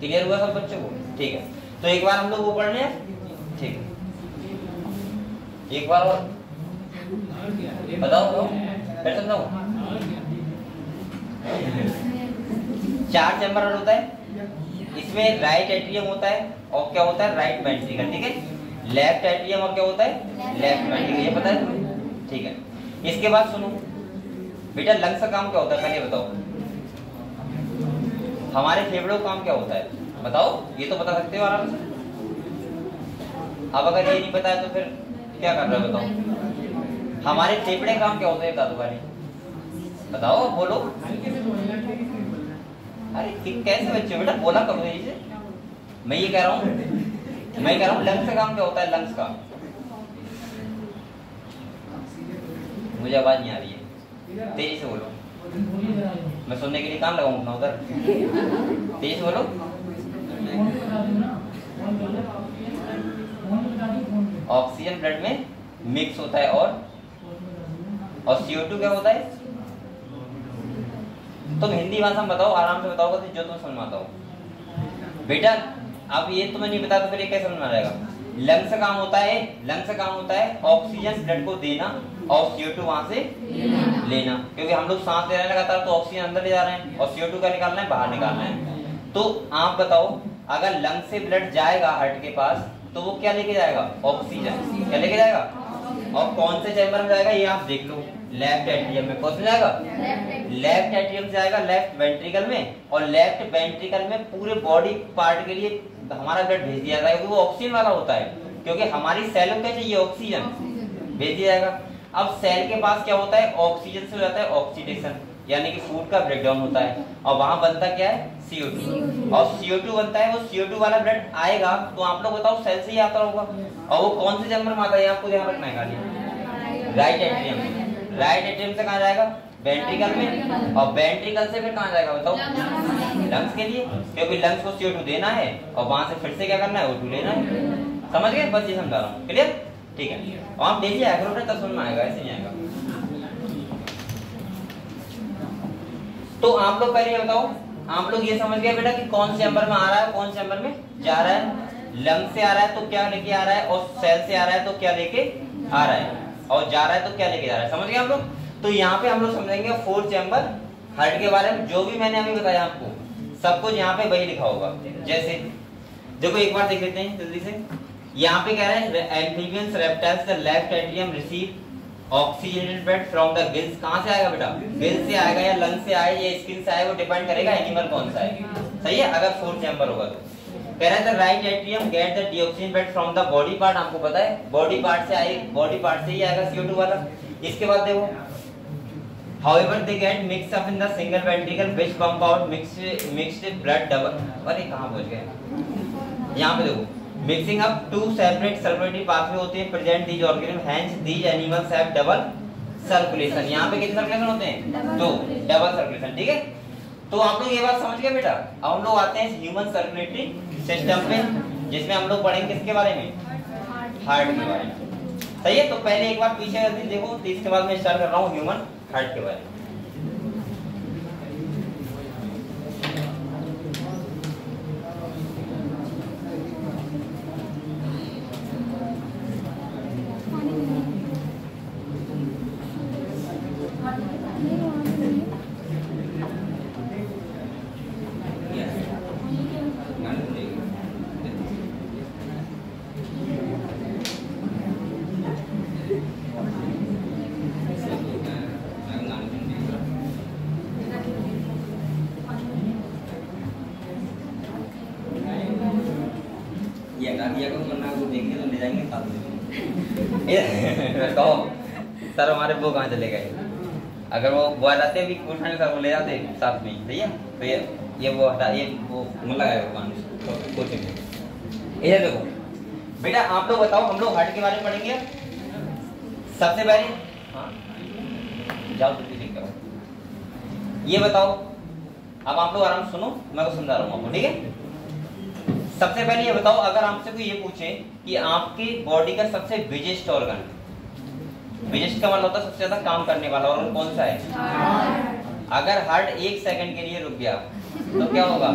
क्लियर हुआ सब बच्चों को? ठीक है। तो एक बार हम लोग वो पढ़ने ठीक है। एक बार और। बताओ। फिर समझाओ चार चैम्बर होता है। इसमें राइट एट्रियम होता है और क्या होता है? राइट वेंट्रिकल ठीक है? लेफ़्ट एट्रियम और क्या होता है? लेफ़्ट वेंट्रिकल ये पता है ठीक है। इसके बाद सुनो। बेटा लंग्स का काम क्या होता है? पहले बताओ। हमारे फेफड़ों का काम क्या होता है? बताओ ये तो बता सकते हो आराम से। अब अगर ये नहीं पता है तो फिर क्या कर रहे हो बताओ। हमारे फेफड़े काम क्या होते हैं बता दो पहले। बताओ बोलो। अरे कि- कैसे बच्चे बेटा? बोला करो से मैं ये कह रहा हूँ, मैं कह रहा हूँ लंग्स का काम क्या होता है लंग्स का? मुझे आवाज़ नहीं आ रही है। तेज़ी से बोलो। मैं सुनने के लिए काम लगाऊँ अपना उधर? तेज़ी से बोलो। ऑक्सीजन ब्लड में मिक्स होता है और और CO2 क्या होता है? तुम हिंदी भाषा में बताओ आराम से बताओ जो तुम समझ में आता हो बेटा अब ये तुम्हें नहीं पता तो फिर ये कैसे समझ में आ जाएगा लंग्स काम होता है लंग्स काम होता है ऑक्सीजन ब्लड को देना और CO2 वहाँ से लेना लेना। क्योंकि हम लोग सांस ले रहे हैं लगातार तो ऑक्सीजन अंदर ले जा रहे हैं और सीओ टू का निकालना है बाहर निकालना है तो आप बताओ अगर लंग से ब्लड जाएगा हार्ट के पास तो वो क्या लेके जाएगा ऑक्सीजन क्या लेके जाएगा और कौन से चैम्बर में जाएगा ये आप देख लो लेफ़्ट एट्रियम में कौन से जाएगा? लेफ़्ट एट्रियम से जाएगा लेफ़्ट वेंट्रिकल में। और लेफ़्ट वेंट्रिकल में पूरे बॉडी पार्ट के लिए हमारा ब्लड भेज दिया जाएगा क्योंकि वो ऑक्सीजन वाला होता है। क्योंकि हमारी सेलों को चाहिए? ऑक्सीजन भेज दिया जाएगा। अब सेल के पास क्या होता है? ऑक्सीजन से हो जाता है ऑक्सीडेशन यानी कि फ़ूड का ब्रेकडाउन होता है। और वहाँ बनता क्या है? CO2 और CO2 बनता है वो CO2 वाला ब्लड आएगा तो आप लोग बताओ सेल से ही आता होगा। और वो कौन से चैम्बर में आता है आपको ध्यान रखना है खाली। राइट एट्रियम में राइट एट्रियम से कहा जाएगा? वेंट्रिकल में। और वेंट्रिकल से फिर कहा जाएगा बताओ? लंग्स के लिए। क्योंकि लंग्स को CO2 देना है और वहाँ से फिर से क्या करना है? O2 लेना है। समझ गए? बस ये समझा रहा हूँ। क्लियर ठीक है। और आप देखिए एग्रोटर तब समझ में आएगा, ऐसे नहीं आएगा। तो आप लोग पहले बताओ, आप लोग ये समझ गए बेटा कि कौन से चैम्बर में आ रहा है, कौन से चैम्बर में जा रहा है? लंग से आ रहा है तो क्या लेके आ रहा है? और सेल से आ रहा है तो क्या लेके आ रहा है? और जा रहा है तो क्या लेके जा रहा है? समझ गए आप लोग? तो यहाँ पे हम लोग समझेंगे फोर चैम्बर हार्ट के बारे में, जो भी मैंने अभी बताया आपको, सब कुछ यहाँ पे वही लिखा होगा। जैसे, देखो एक बार देख लेते हैं जल्दी से। यहाँ पे कह रहे हैं amphibians reptiles the left atrium receive oxygenated blood from the gills कहाँ से आएगा बेटा? गिल्स से आएगा या लंग से आए या स्किन से आए वो डिपेंड करेगा एनिमल कौन सा है। सही है? अगर फोर चैम्बर होगा तो। कह रहा है the right atrium get the deoxygen blood from the body part आपको पता है? बॉडी पार्ट से आए बॉडी पार्ट से ही आएगा CO2 वाला। इसके बाद देखो। However, they get mixed up in the single ventricle which pump out mixed mixed blood double. अरे कहाँ पहुँच गए? यहाँ पे देखो। Mixing up two separate circulatory pathway होते हैं। Present these organism hence these animals have double circulation यहाँ पे कितने सर्कुलेशन होते हैं? दो। डबल सर्कुलेशन ठीक है? तो आप लोग ये बात समझ गए बेटा? अब हम लोग आते हैं ह्यूमन सर्कुलेटरी सिस्टम पे जिसमें हम लोग पढ़ेंगे किसके बारे में? हार्ट के बारे में। सही है? तो पहले एक बार पीछे देखो तो इसके बाद में स्टार्ट कर रहा हूँ ह्यूमन हार्ट के बारे में ये कर दिया को वरना वो देंगे तो ले जाएँगे साथ में ये कहो सर हमारे वो कहाँ चले गए अगर वो वो आ जाते सर वो ले जाते साथ में सही है तो ये ये वो हटा ये वो मुँह लगाए भगवान नहीं ये देखो बेटा आप लोग बताओ हम लोग हार्ट के बारे में पढ़ेंगे सबसे पहले हाँ जाओ जल्दी करो ये बताओ अब आप लोग आराम सुनो मैं को समझा रहा हूँ आपको ठीक है सबसे पहले ये बताओ अगर आपसे कोई ये पूछे कि आपकी बॉडी का सबसे बिजेस्ट ऑर्गन बिजेस्ट का मतलब होता है सबसे ज़्यादा काम करने वाला ऑर्गन कौन सा है अगर हार्ट एक सेकंड के लिए रुक गया तो क्या होगा?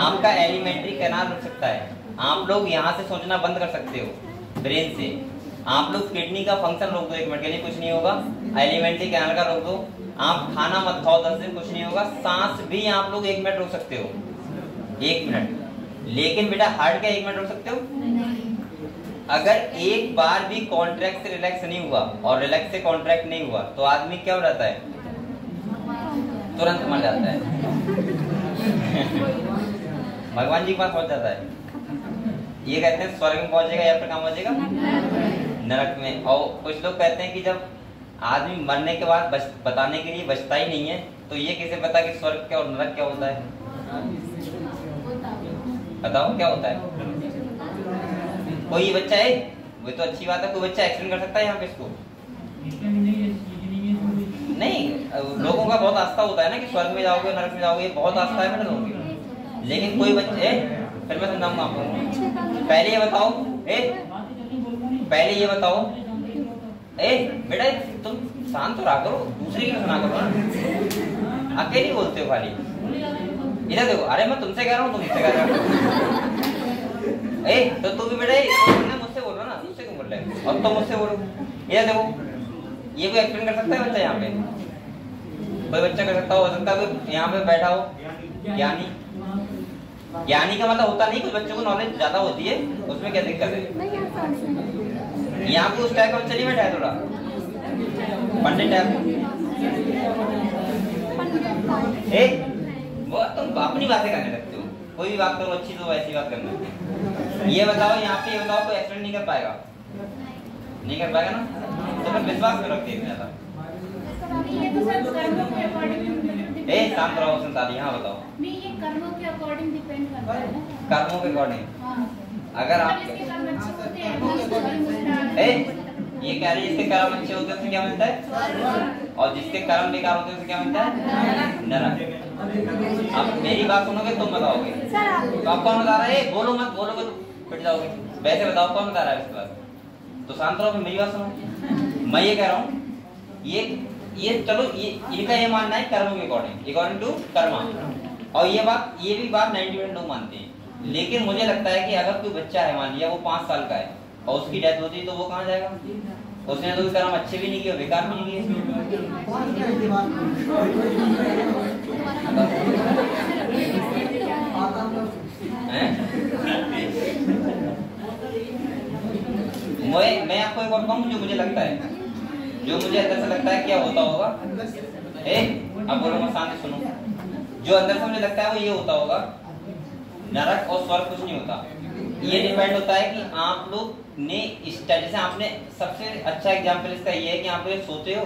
आपका एलिमेंट्री कैनाल रुक सकता है। आप लोग यहाँ से सोचना बंद कर सकते हो ब्रेन से। आप लोग किडनी का फ़ंक्शन रोक दो एक मिनट के लिए कुछ नहीं होगा। एलिमेंट्री कैनाल का रोक दो। आप खाना मत खाओ दस दिन कुछ नहीं होगा। सांस भी आप लोग एक मिनट रोक सकते हो। एक मिनट। लेकिन बेटा हार्ट का एक मिनट रोक सकते हो? अगर एक बार भी कॉन्ट्रैक्ट से रिलैक्स नहीं हुआ और रिलैक्स से कॉन्ट्रैक्ट नहीं हुआ तो आदमी क्या हो जाता है? तुरंत मर जाता है। भगवान जी के पास पहुँच जाता है। ये कहते हैं, स्वर्ग में पहुंचेगा या फिर कहाँ पहुंचेगा? नरक में। और कुछ लोग कहते हैं कि जब आदमी मरने के बाद बताने के लिए बचता ही नहीं है तो ये कैसे पता कि स्वर्ग क्या और नरक क्या होता है? बताओ, क्या होता है? कोई बच्चा है? वो तो अच्छी बात है, कोई बच्चा एक्सीडेंट कर सकता है यहाँ पे इसको? नहीं, लोगों का बहुत आस्था होता है ना कि स्वर्ग में जाओगे, नरक में जाओगे बहुत आस्था है मेरे लोगों की। लेकिन कोई बच्चे फिर मैं समझाऊँगा आपको। पहले ये बताओ, ए, पहले ये बताओ। ए, बेटा, तुम शांत तो रहा करो, दूसरे की सुना करो ना। अकेले बोलते हो खाली। इधर देखो, अरे मैं तुमसे कह रहा हूँ, तुम मुझसे कह रहा हूँ। ए तो तू भी बेटा तू मुझसे बोल ना मुझसे क्यों बोल रहे? और तुम मुझसे बोलो। इधर देखो ये कोई एक्सप्लेन कर सकता है बच्चा यहाँ पे? कोई बच्चा कर सकता हो? सकता है कोई यहाँ पे बैठा हो। ज्ञानी। ज्ञानी का मतलब होता नहीं कुछ बच्चों को नॉलेज ज़्यादा होती है उसमें क्या दिक्कत है? यहाँ पे उस टाइप का बच्चा नहीं बैठा है थोड़ा? पंडित टाइप वो तुम अपनी बातें करने लगते हो। कोई भी बात करो अच्छी तो ऐसी बात करना ये बताओ यहाँ पे ये बताओ कोई एक्सप्लेन नहीं कर पाएगा। नहीं कर पाएगा ना? तो फिर विश्वास में रखते हैं ज़्यादा ये तो सर कर्मों के अकॉर्डिंग ए बताओ। नहीं ये कर्मों के अकॉर्डिंग डिपेंड करता है कर्मों के अकॉर्डिंग हाँ। अगर आप हैं तो है। ए ये कह रही है जिसके कर्म अच्छे होते हैं क्या मिलता है? और जिसके कर्म बेकार होते हैं क्या मिलता है? नरक। अब मेरी बात सुनोगे तुम बताओगे। सर आप तो आप कौन बता रहा है? बोलो मत बोलोगे तो पिट जाओगे। वैसे बताओ कौन बता रहा है इसके बाद तो शांत रहो, मेरी बात सुनो। मैं ये कह रहा हूँ, ये ये चलो, ये, इनका ये मानना है कर्म के अकॉर्डिंग अकॉर्डिंग टू कर्मा। और ये बात, ये भी बात 90 परसेंट लोग मानते हैं। लेकिन मुझे लगता है कि अगर कोई बच्चा है, मान लिया वो पाँच साल का है, और उसकी डेथ होती है तो वो कहाँ जाएगा? उसने तो कर्म अच्छे भी नहीं किए, बेकार भी नहीं किए कौन सा है दिमाग आता तो हैं? मैं मैं आपको एक और कहूँ, जो मुझे लगता है। जो मुझे अंदर से लगता है, क्या होता होगा? ए अब बोलो, मैं शांति सुनो। जो अंदर से मुझे लगता है, वो ये होता होगा, नरक और स्वर्ग कुछ नहीं होता। ये डिपेंड होता है कि आप लोग ने इस तरह जैसे आपने सबसे अच्छा एग्ज़ाम्पल इसका ये है कि आप लोग सोते हो।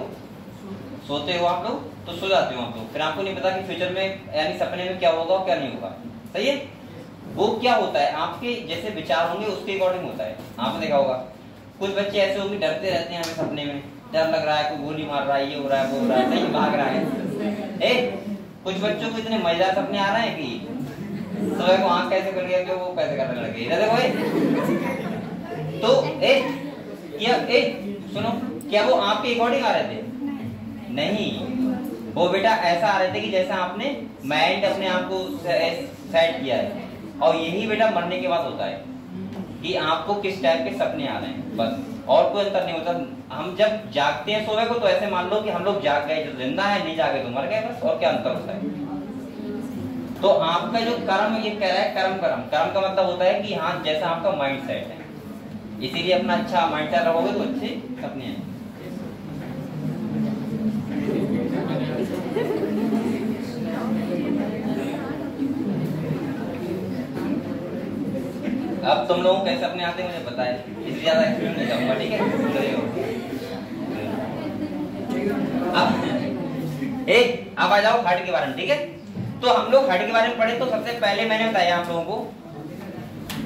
सोते हो आप लोग तो सो जाते हो आप लोग। फिर आपको नहीं पता कि फ्यूचर में, यानी सपने में क्या होगा और क्या नहीं होगा। सही है? वो क्या होता है? आपके जैसे विचार होंगे, उसके अकॉर्डिंग होता है। आपने देखा होगा। कुछ बच्चे ऐसे होंगे डरते रहते हैं हमें सपने में। डर लग रहा है, कोई गोली मार रहा है, ये हो रहा है, वो हो रहा है, सही भाग रहा है। ए, कुछ बच्चों को इतने मज़ेदार सपने आ रहे हैं कि सुबह को आँख कैसे कर गया कि वो कैसे करने लगे। इधर देखो ए। तो ए, क्या, ए, सुनो, क्या वो आपके अकॉर्डिंग आ रहे थे? नहीं। वो बेटा ऐसा आ रहे थे कि जैसा आपने माइंड अपने आप को सेट किया है। और यही बेटा मरने के बाद होता है। कि आपको किस टाइप के सपने आ रहे हैं, बस। और कोई अंतर नहीं होता। हम जब जागते हैं सोए को तो ऐसे मान लो कि हम लोग जाग गए, जो ज़िंदा है, नहीं जागे तो मर गए, बस। और क्या अंतर होता है? तो आपका जो कर्म, ये कह रहा है कर्म कर्म। कर्म का मतलब होता है कि हाँ जैसा आपका माइंड सेट है। इसीलिए अपना अच्छा माइंड सेट रखोगे तो अच्छे सपने हैं अब तुम लोगों कैसे अपने आते हैं, मुझे पता है। इसलिए ज़्यादा एक्सपीरियंस नहीं जाऊँगा ठीक है? एक अब आ जाओ हार्ट के बारे में, ठीक है? तो हम लोग हार्ट के बारे में पढ़े तो सबसे पहले मैंने बताया आप लोगों को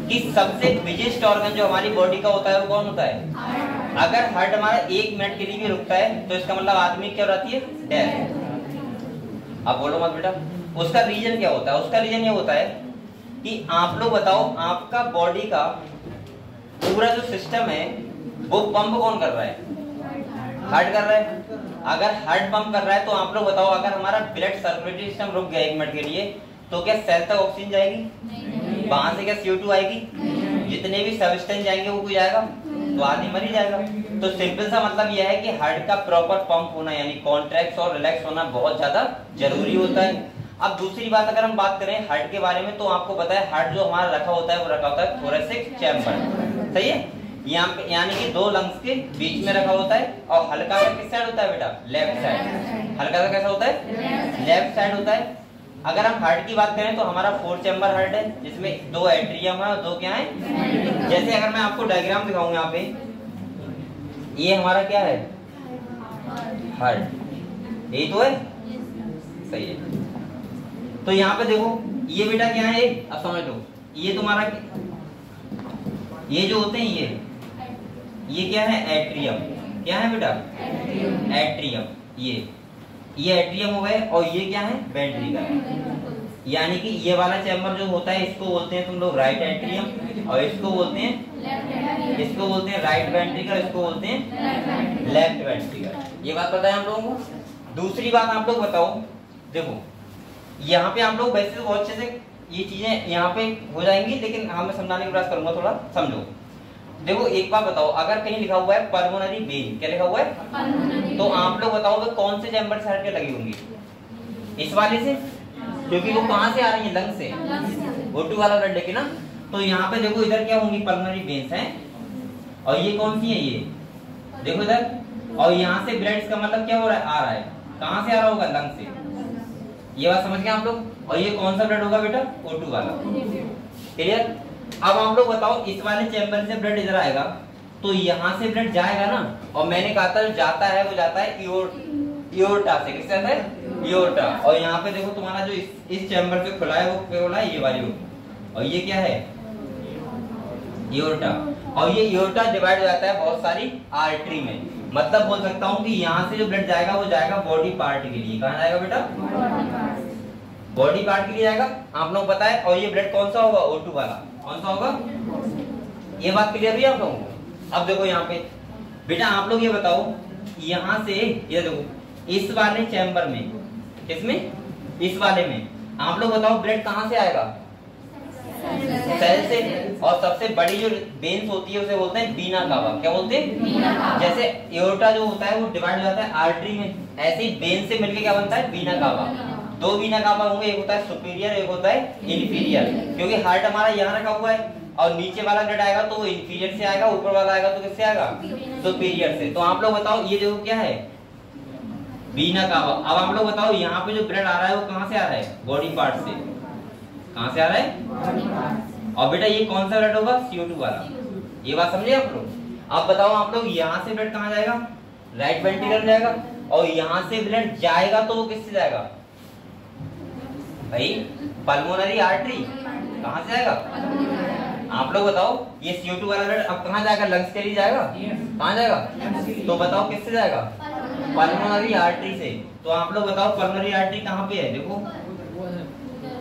कि सबसे बिजेस्ट ऑर्गन जो हमारी बॉडी का होता है, वो कौन होता है? अगर हार्ट हमारा एक मिनट के लिए भी रुकता है तो इसका मतलब आदमी क्या जाती है? डेथ अब बोलो मत बेटा, उसका रीजन क्या होता है? उसका रीजन ये होता है कि आप लोग बताओ आपका बॉडी का पूरा जो सिस्टम है वो पंप कौन कर रहा है? हार्ट कर रहा है। अगर हार्ट पंप कर रहा है तो आप लोग बताओ अगर हमारा ब्लड सर्कुलेटरी सिस्टम रुक गया एक मिनट के लिए तो क्या सेल तक ऑक्सीजन जाएगी? वहाँ से क्या CO2 आएगी? जितने भी सबस्टेंस जाएँगे वो कोई जाएगा तो आदमी मर ही जाएगा। तो सिंपल सा मतलब यह है कि हार्ट का प्रॉपर पंप होना यानी कॉन्ट्रैक्ट और रिलैक्स होना बहुत ज़्यादा ज़रूरी होता है। अब दूसरी बात अगर हम बात करें हार्ट के बारे में तो आपको पता है हार्ट जो हमारा रखा होता है, वो रखा होता है थोरेसिक चैम्बर सही है? यहाँ पे यानी कि दो लंग्स के बीच में रखा होता है, और हल्का सा किस साइड होता है बेटा? लेफ़्ट साइड हल्का सा कैसा होता है? लेफ़्ट साइड होता है। अगर हम हार्ट की बात करें तो हमारा फोर चैम्बर हार्ट है, जिसमें दो एट्रियम है और दो क्या है? जैसे अगर मैं आपको डायग्राम दिखाऊँ यहाँ पे, ये हमारा क्या है? हार्ट यही तो है? सही है। तो यहाँ पे देखो, ये बेटा क्या है? अब समझ लो, ये तुम्हारा ये जो होते हैं ये ये क्या है? एट्रियम। क्या है बेटा? एट्रियम। ये ये एट्रियम हो गए और ये क्या है? वेंट्रिकल। यानी कि ये वाला चैम्बर जो होता है, इसको बोलते हैं तुम लोग राइट एट्रियम और इसको बोलते हैं इसको बोलते हैं राइट वेंट्रिकल इसको बोलते हैं लेफ़्ट वेंट्रिकल ये बात पता है हम लोगों को? दूसरी बात आप लोग बताओ। देखो यहाँ पे हम लोग वैसे तो बहुत अच्छे से ये चीज़ें यहाँ पे हो जाएँगी लेकिन हाँ मैं समझाने का प्रयास करूँगा थोड़ा समझो। देखो एक बात बताओ अगर कहीं लिखा हुआ है पल्मोनरी वेन क्या लिखा हुआ है? तो आप लोग बताओगे कौन से चैम्बर से हटके लगी होंगी? इस वाले से? क्योंकि वो कहाँ से आ रही है? लंग से। ओटू वाला ब्लड लेके ना? तो यहाँ पे देखो इधर क्या होंगी पल्मोनरी वेन्स हैं? और ये कौन सी है ये? देखो इधर। और यहाँ से ब्लड का मतलब क्या हो रहा है? आ रहा है। कहाँ से आ रहा होगा? लंग से। ये बात समझ गए आप लोग? और ये कौन सा ब्लड होगा बेटा? O2 वाला। क्लियर अब आप लोग बताओ इस वाले चैम्बर से ब्लड इधर आएगा तो यहाँ से ब्लड जाएगा ना? और मैंने कहा था जाता है वो जाता है इोर्टा से। किससे जाता है? इोर्टा और यहाँ पे देखो तुम्हारा जो इस, चैम्बर से खुला है वो खुला है ये वाली और ये क्या है? इोर्टा और ये इोर्टा डिवाइड हो जाता है बहुत सारी आर्टरी में। मतलब बोल सकता हूँ कि यहाँ से जो ब्लड जाएगा वो जाएगा बॉडी पार्ट के लिए। कहा जाएगा बेटा? बॉडी पार्ट के लिए जाएगा। आप लोग पता है और ये ब्लड कौन सा होगा? O2 वाला। कौन सा होगा? ये बात क्लियर हुई आप लोगों को? अब देखो यहाँ पे। बेटा आप लोग ये बताओ यहाँ से ये देखो इस वाले चैम्बर में किसमें? इस वाले में। आप लोग बताओ ब्लड कहाँ से आएगा? सेल से और सबसे बड़ी जो बेन्स होती है उसे बोलते हैं बीना कावा क्या बोलते हैं? जैसे एओर्टा जो होता है वो डिवाइड हो जाता है आर्टरी में। ऐसे ही वेन से मिलके क्या बनता है? बीना कावा दो बीना कावा होंगे एक होता है सुपीरियर एक होता है इन्फीरियर क्योंकि हार्ट हमारा यहाँ रखा हुआ है और नीचे वाला ब्लड आएगा तो वो इन्फीरियर से आएगा ऊपर वाला आएगा तो किससे आएगा? सुपीरियर से। तो आप लोग बताओ ये जो क्या है? बीना कावा अब आप लोग बताओ यहाँ पे जो ब्लड आ रहा है वो कहाँ से आ रहा है? बॉडी पार्ट से। कहाँ से आ रहा है? और बेटा ये कौन सा ब्लड होगा? CO2 वाला। ये बात समझे आप लोग? अब बताओ आप लोग यहाँ से ब्लड कहाँ जाएगा? राइट वेंट्रिकल जाएगा। और यहाँ से ब्लड जाएगा तो वो किससे जाएगा? भाई पल्मोनरी आर्टरी। कहाँ से जाएगा? आप लोग बताओ ये CO2 वाला ब्लड अब कहाँ जाएगा? लंग्स के लिए जाएगा कहाँ जाएगा? तो बताओ किससे जाएगा? पल्मोनरी आर्टरी से। तो आप लोग बताओ पल्मोनरी आर्टरी कहाँ पे है? देखो।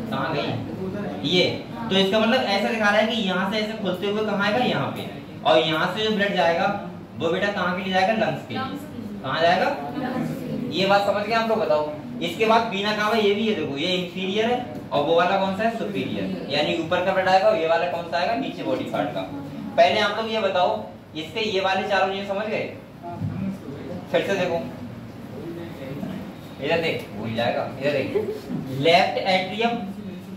कहाँ गई? ये। तो इसका मतलब ऐसा दिखा रहा है कि यहाँ से ऐसे खुलते हुए कहाँ आएगा? यहाँ पे। और यहाँ से जो ब्लड जाएगा, वो बेटा कहाँ के लिए जाएगा? लंग्स के लिए। कहाँ जाएगा? ये बात समझ गए आप लोग? बताओ। इसके बाद बीना कहाँ है ये भी है, देखो, ये इंफीरियर है और वो वाला कौन सा है? सुपीरियर यानी ऊपर का ब्लड आएगा और ये वाला कौन सा आएगा? नीचे बॉडी पार्ट का। पहले आप लोग ये बताओ, इसके ये वाले चारों चीज़ें समझ गए? फिर से देखो। इधर देख भूल जाएगा। इधर देख। लेफ़्ट एट्रियम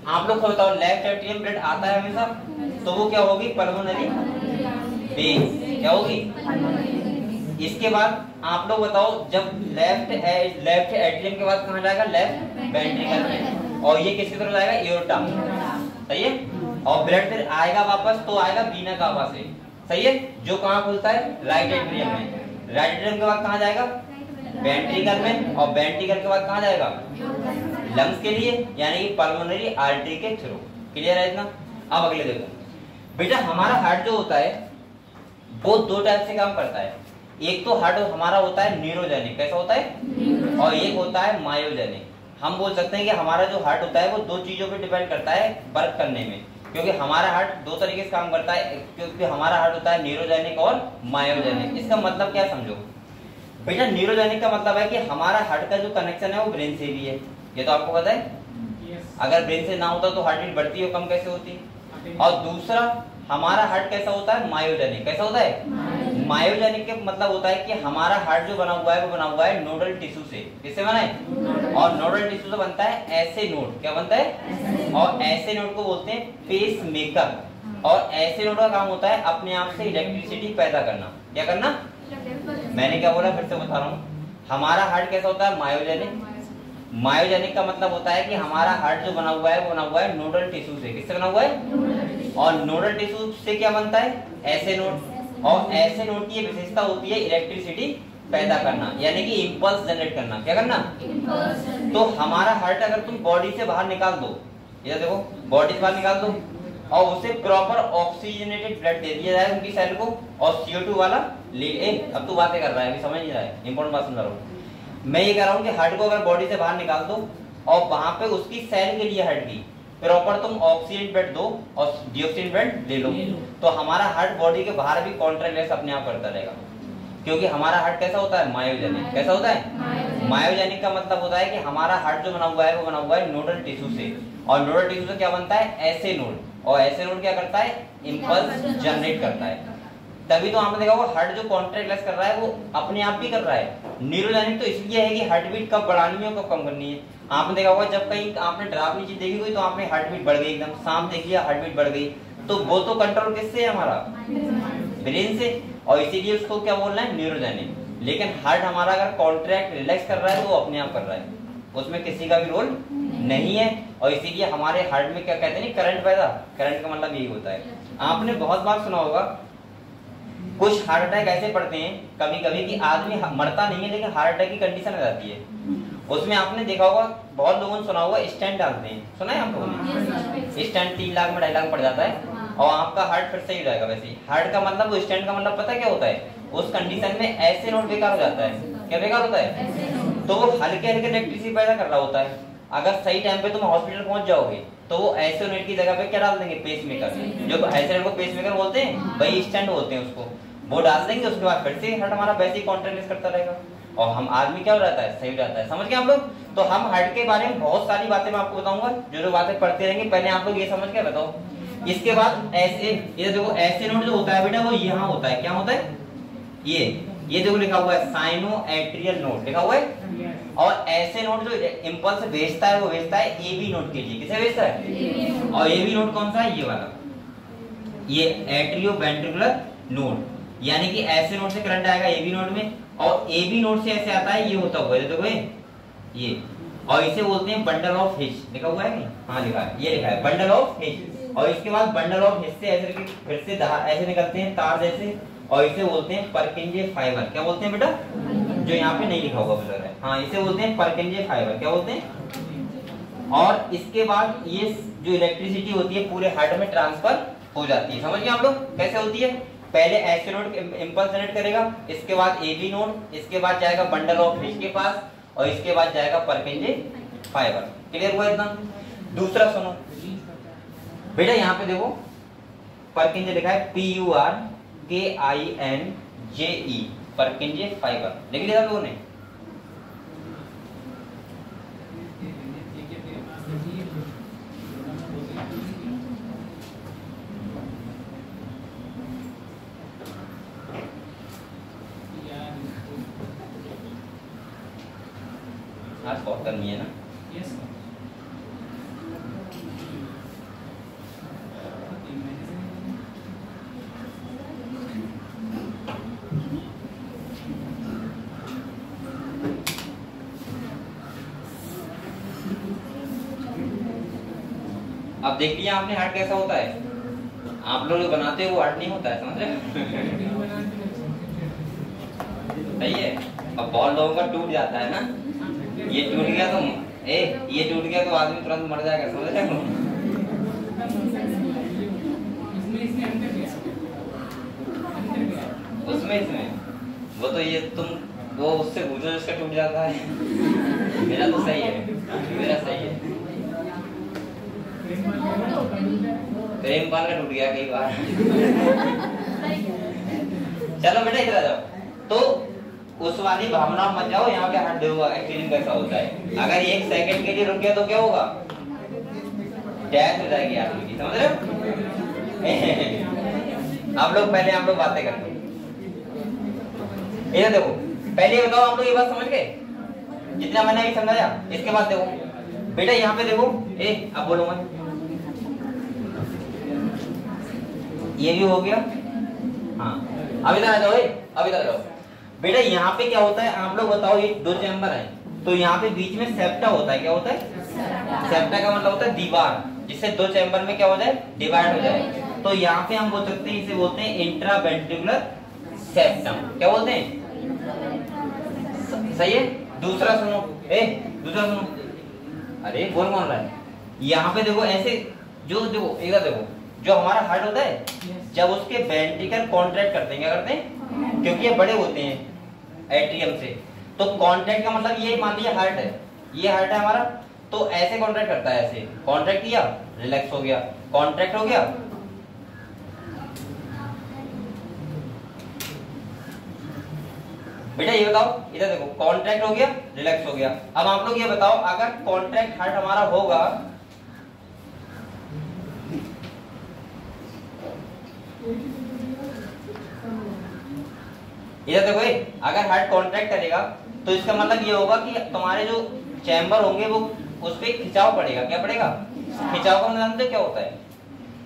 आप लोग को बताओ लेफ़्ट एट्रियम ब्लड आता है हमेशा? तो वो क्या होगी? पल्मोनरी वेन क्या होगी? इसके बाद आप लोग बताओ, जब लेफ़्ट लेफ़्ट एट्रियम के बाद कहाँ जाएगा? लेफ़्ट वेंट्रिकल में और ये किसकी तरफ़ जाएगा? एओर्टा सही है? और ब्लड फिर आएगा वापस तो आएगा बीना कावा से. सही है? जो कहाँ खुलता है? राइट एट्रियम में. राइट एट्रियम के बाद कहाँ जाएगा? वेंट्रिकल में. और वेंट्रिकल के बाद कहा जाएगा? लंग्स के लिए यानी पल्मोनरी आर्टरी के थ्रू क्लियर है इतना? अब अगले देखो। बेटा हमारा हार्ट जो होता है वो दो टाइप से काम करता है। एक तो हार्ट हमारा होता है न्यूरोजेनिक कैसा होता है? और एक होता है मायोजेनिक हम बोल सकते हैं कि हमारा जो हार्ट होता है वो दो चीज़ों पे डिपेंड करता है वर्क करने में। क्योंकि हमारा हार्ट दो तरीके से काम करता है। क्योंकि हमारा हार्ट होता है न्यूरोजेनिक और मायोजेनिक इसका मतलब क्या समझो? बेटा न्यूरोजेनिक का मतलब है कि हमारा हार्ट का जो कनेक्शन है वो ब्रेन से भी है। ये तो आपको पता है? अगर ब्रेन से ना होता तो हार्ट बीट बढ़ती हो कम कैसे होती? और दूसरा हमारा हार्ट कैसा होता है? मायोजेनिक कैसा होता है? मायोजेनिक के मतलब होता है कि हमारा हार्ट जो बना हुआ है वो बना हुआ है नोडल टिश्यू से। किससे बना है? और नोडल टिश्यू से बनता है ऐसे नोड क्या बनता है? और ऐसे नोड को बोलते हैं पेस मेकर और ऐसे नोड का काम होता है अपने आप से इलेक्ट्रिसिटी पैदा करना। क्या करना? मैंने क्या बोला? फिर से बता रहा हूँ। हमारा हार्ट कैसा होता है? मायोजेनिक मायोजेनिक का मतलब होता है कि हमारा हार्ट जो बना हुआ है, वो बना हुआ है नोडल टिश्यू से। किससे बना हुआ है? और नोडल टिश्यू से क्या बनता है? ऐसे नोड। और ऐसे नोड की विशेषता होती है इलेक्ट्रिसिटी पैदा करना, यानी कि इम्पल्स जनरेट करना। क्या करना? तो हमारा हार्ट अगर तुम बॉडी से बाहर निकाल दो, ये देखो बॉडी से बाहर निकाल दो, और उसे प्रॉपर ऑक्सीजनेटेड ब्लड दे दिया जाए उनकी सेल को, और CO2 वाला ले ए, अब तो बातें कर रहा है, अभी समझ नहीं रहा है इंपॉर्टेंट बात समझा रहा हूँ। मैं ये कह रहा हूँ कि हार्ट को अगर बॉडी से बाहर निकाल दो और वहाँ पे उसकी सेल के लिए हार्ट प्रॉपर तुम ऑक्सीजन बेड दो और डिऑक्सीजन बेड ले लो। तो हमारा हार्ट बॉडी के बाहर भी कॉन्ट्रैक्ट अपने आप करता रहेगा। क्योंकि हमारा हार्ट कैसा होता है? मायोजेनिक कैसा होता है? मायोजेनिक का मतलब होता है कि हमारा हार्ट जो बना हुआ है वो बना हुआ है नोडल टिश्यू से। और नोडल टिश्यू से क्या बनता है? ऐसे नोड और ऐसे नोड क्या करता है? इंपल्स जनरेट करता है। तभी तो आपने देखा होगा हार्ट जो कॉन्ट्रैक्ट कर रहा है, वो अपने आप ही कर रहा है। न्यूरोजेनिक तो इसलिए है कि हार्ट बीट कब बढ़ानी है कब कम करनी है। आपने देखा होगा, जब कहीं आपने डरावनी चीज़ देखी हुई तो आपने हार्ट बीट बढ़ गई एकदम सांप देख लिया हार्ट बीट बढ़ गई। तो वो तो कंट्रोल किससे है हमारा? ब्रेन से। और इसीलिए उसको क्या बोल रहे हैं? न्यूरोजेनिक लेकिन हार्ट हमारा अगर कॉन्ट्रैक्ट रिलैक्स कर रहा है तो वो अपने आप कर रहा है। उसमें किसी का भी रोल नहीं है। और इसीलिए हमारे हार्ट में क्या कहते हैं करंट पैदा। करंट का मतलब यही होता है। आपने बहुत बार सुना होगा कुछ हार्ट अटैक ऐसे पड़ते हैं कभी कभी कि आदमी मरता नहीं है लेकिन हार्ट अटैक की कंडीशन आ जाती है। उसमें आपने देखा होगा बहुत लोगों ने सुना होगा स्टैंड डालते हैं। सुना है आप लोगों ने? स्टैंड तीन लाख में ढाई लाख पड़ जाता है और आपका हार्ट फिर से ही रहेगा वैसे हार्ट का मतलब स्टैंड का मतलब पता क्या होता है? उस कंडीशन में ऐसे नोट बेकार हो जाता है। क्या बेकार होता है? तो वो हल्के हल्के इलेक्ट्रिसिटी पैदा कर रहा होता है। अगर सही टाइम पे तुम हॉस्पिटल पहुँच जाओगे तो वो ऐसे यूनिट की जगह पे क्या डाल देंगे? पेस मेकर जो ऐसे को पेस मेकर बोलते हैं वही स्टैंड बोलते हैं उसको। वो डाल देंगे उसके बाद फिर से हार्ट हमारा वैसे ही कॉन्ट्रेक्ट करता रहेगा। और हम आदमी क्या हो जाता है? सही रहता है। समझ गए आप लोग? तो हम हार्ट के बारे में बहुत सारी बातें मैं आपको बताऊँगा। जो जो बातें पढ़ते रहेंगे पहले आप लोग ये समझ के बताओ। इसके बाद ऐसे ये देखो ऐसे नोट जो होता है बेटा वो यहाँ होता है। क्या होता है? ये ये देखो लिखा हुआ है साइनो एट्रियल नोट लिखा हुआ है? और ऐसे नोट जो इंपल्स भेजता है वो भेजता है ए बी नोट के लिए। किसे भेजता है? और ए बी नोट कौन सा है? ये वाला। ये एट्रियो वेंट्रिकुलर नोट यानी कि ऐसे नोट से करंट आएगा ए बी नोट में, और ए बी नोट से ऐसे आता है, ये होता हुआ देखो ये ये। और इसे बोलते हैं बंडल ऑफ़ हिच लिखा हुआ है हाँ लिखा है, ये लिखा है बंडल ऑफ़ हिच और इसके बाद बंडल ऑफ़ हिच से ऐसे फिर से ऐसे निकलते हैं, तार जैसे, और इसे बोलते हैं परकिंजे फाइबर क्या बोलते हैं बेटा? जो यहाँ पे नहीं लिखा हुआ फिलर है। हाँ इसे बोलते हैं परकिंजे फाइबर क्या बोलते हैं? और इसके बाद ये जो इलेक्ट्रिसिटी होती है, पूरे हार्ट में ट्रांसफ़र हो जाती है। समझ गए आप लोग? कैसे होती है? पहले एस नोड इम्पल्स जनरेट करेगा, इसके बाद ए बी नोड इसके बाद जाएगा बंडल ऑफ़ रिज के पास, और इसके बाद जाएगा परपेंजे फाइबर क्लियर हुआ इतना? दूसरा सुनो। बेटा यहाँ पे देखो परकिंजे लिखा है पी यू आर के I N J E परकिंजे fibre लिख लिया लोगों ने आज बहुत गर्मी है ना yes, अब देख लिया आपने हार्ट कैसा होता है? आप लोग बनाते हो हार्ट नहीं होता है, समझ रहे सही है। अब बहुत लोगों का टूट जाता है ना? ये टूट गया तो ए, ये टूट गया तो आदमी तुरंत मर जाएगा, समझ रहे उसमें, इसमें। वो तो ये तुम, वो उससे पूछो जिसका टूट जाता है। मेरा तो सही है। मेरा सही है। प्रेम पाल का टूट गया कई बार। चलो बेटा इधर आ जाओ। तो उस वाली भावना मत जाओ, यहाँ पे हट देखो एक्चुअली कैसा होता है। अगर एक सेकंड के लिए रुक गया तो क्या होगा? डेथ हो जाएगी आदमी की समझ रहे हो? आप लोग पहले आप लोग बातें करते इधर देखो, पहले बताओ आप लोग ये बात समझ गए? जितना मैंने अभी समझाया, इसके बाद देखो। बेटा यहाँ पे देखो, ए, अब बोलो मैं ये भी हो गया। हाँ। अब इधर आ जाओ अब इधर आ जाओ। बेटा, यहाँ पे क्या होता है, आप लोग बताओ, ये दो चैम्बर है। तो यहाँ पे बीच में सेप्टा होता है, क्या होता है? सेप्टा का मतलब होता है दीवार, जिससे दो चैम्बर में क्या हो जाए? डिवाइड हो जाए। तो यहाँ पे हम बोल सकते हैं, इसे बोलते हैं इंट्रावेंट्रिकुलर सेप्टम क्या बोलते हैं? सही है? दूसरा सुनो। ए, दूसरा सुनो। अरे, बोल कौन रहा है? यहाँ पे देखो, ऐसे, जो देखो, इधर देखो। जो हमारा हार्ट होता है जब उसके वेंट्रिकल कॉन्ट्रैक्ट करते हैं क्या करते हैं? क्योंकि ये बड़े होते हैं एट्रियम से। तो कॉन्ट्रैक्ट का मतलब ये मान लीजिए हार्ट है। ये हार्ट है हमारा तो ऐसे कॉन्ट्रैक्ट करता है ऐसे। कॉन्ट्रैक्ट किया रिलैक्स हो गया। कॉन्ट्रैक्ट हो गया। बेटा ये बताओ इधर देखो कॉन्ट्रैक्ट हो गया रिलैक्स हो गया। अब आप लोग ये बताओ अगर कॉन्ट्रैक्ट हार्ट हमारा होगा इधर देखो ये, अगर हार्ट कॉन्ट्रैक्ट करेगा तो इसका मतलब ये होगा कि तुम्हारे जो चैम्बर होंगे वो उस पर खिंचाव पड़ेगा। क्या पड़ेगा? खिंचाव का मतलब क्या होता है?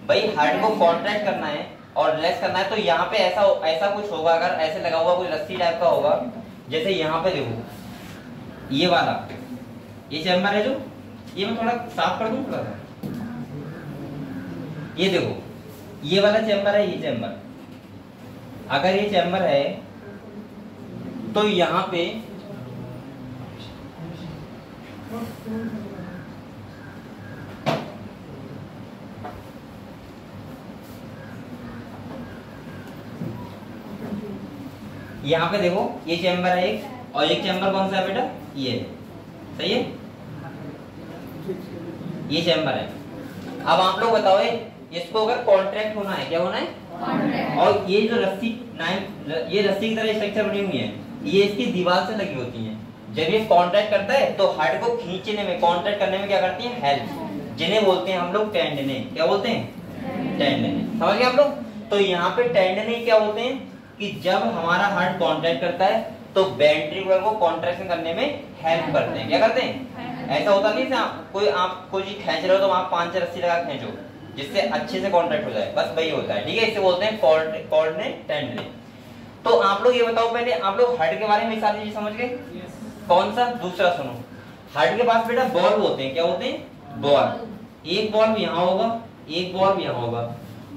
भाई हार्ट को कॉन्ट्रैक्ट करना है और रिलैक्स करना है तो यहाँ पे ऐसा ऐसा कुछ होगा अगर ऐसे लगा हुआ कोई रस्सी टाइप का होगा जैसे यहाँ पे देखो ये वाला ये चैम्बर है जो ये मैं थोड़ा साफ़ कर दूँ थोड़ा सा? ये देखो ये वाला चैम्बर है, ये चैम्बर। अगर ये चैम्बर है तो यहाँ पे यहाँ पे देखो, ये चैम्बर है एक, और एक चैम्बर कौन सा है बेटा? ये। सही है? ये चैम्बर है। अब आप लोग बताओ इसको अगर कॉन्ट्रैक्ट होना है क्या होना है? और ये जो रस्सी नाइन ये रस्सी की तरह स्ट्रक्चर बनी हुई है ये इसकी दीवार से लगी होती है। जब ये कॉन्ट्रैक्ट करता है तो हार्ट को खींचने में कॉन्ट्रैक्ट करने में क्या करती है? हेल्प जिन्हें बोलते हैं हम लोग टेंडने क्या बोलते हैं? टेंडने समझ गए आप लोग? तो यहाँ पे टेंडने क्या होते हैं? कि जब हमारा हार्ट कॉन्ट्रैक्ट करता है तो वेंट्रिकुलर को कॉन्ट्रैक्शन करने में हेल्प करते हैं। क्या करते हैं? ऐसा होता नहीं आप कोई आप कोई चीज़ खेच रहे हो तो आप पाँच छह रस्सी लगा खींचो। जिससे अच्छे से कॉन्ट्रैक्ट हो जाए। बस वही होता है ठीक है? इसे बोलते हैं टेंडने तो आप लोग ये बताओ पहले आप लोग हार्ट के बारे में सारी चीज़ समझ गए? कौन सा? दूसरा सुनो। हार्ट के पास बेटा बॉल होते हैं। क्या होते हैं? बॉल एक बॉल यहाँ होगा एक बॉल यहाँ होगा।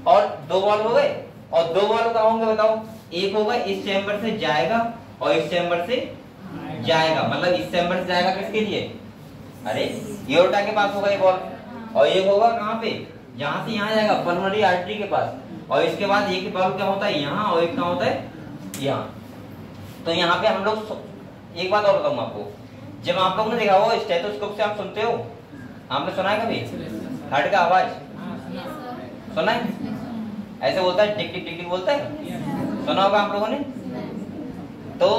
और दो बॉल हो गए? और दो बॉल कहा होंगे बताओ? एक होगा इस चैम्बर से जाएगा और इस चैम्बर से जाएगा। मतलब इस चैम्बर से जाएगा किसके लिए? अरे योटा के पास होगा ये बॉल और एक होगा कहाँ पे? यहाँ से यहाँ जाएगा पल्मोनरी आर्टरी के पास। और इसके बाद एक बॉल क्या होता है? यहाँ, और एक कहाँ होता है? यहाँ। तो यहाँ पे हम लोग एक बात और बताऊँ आपको। जब आप लोग ने देखा हो स्टेथोस्कोप से आप सुनते हो? आपने सुना है कभी? हार्ट का आवाज़? सुना है? ऐसे बोलता है, टिक टिक टिक टिक बोलता है? सुना होगा आप लोगों ने? तो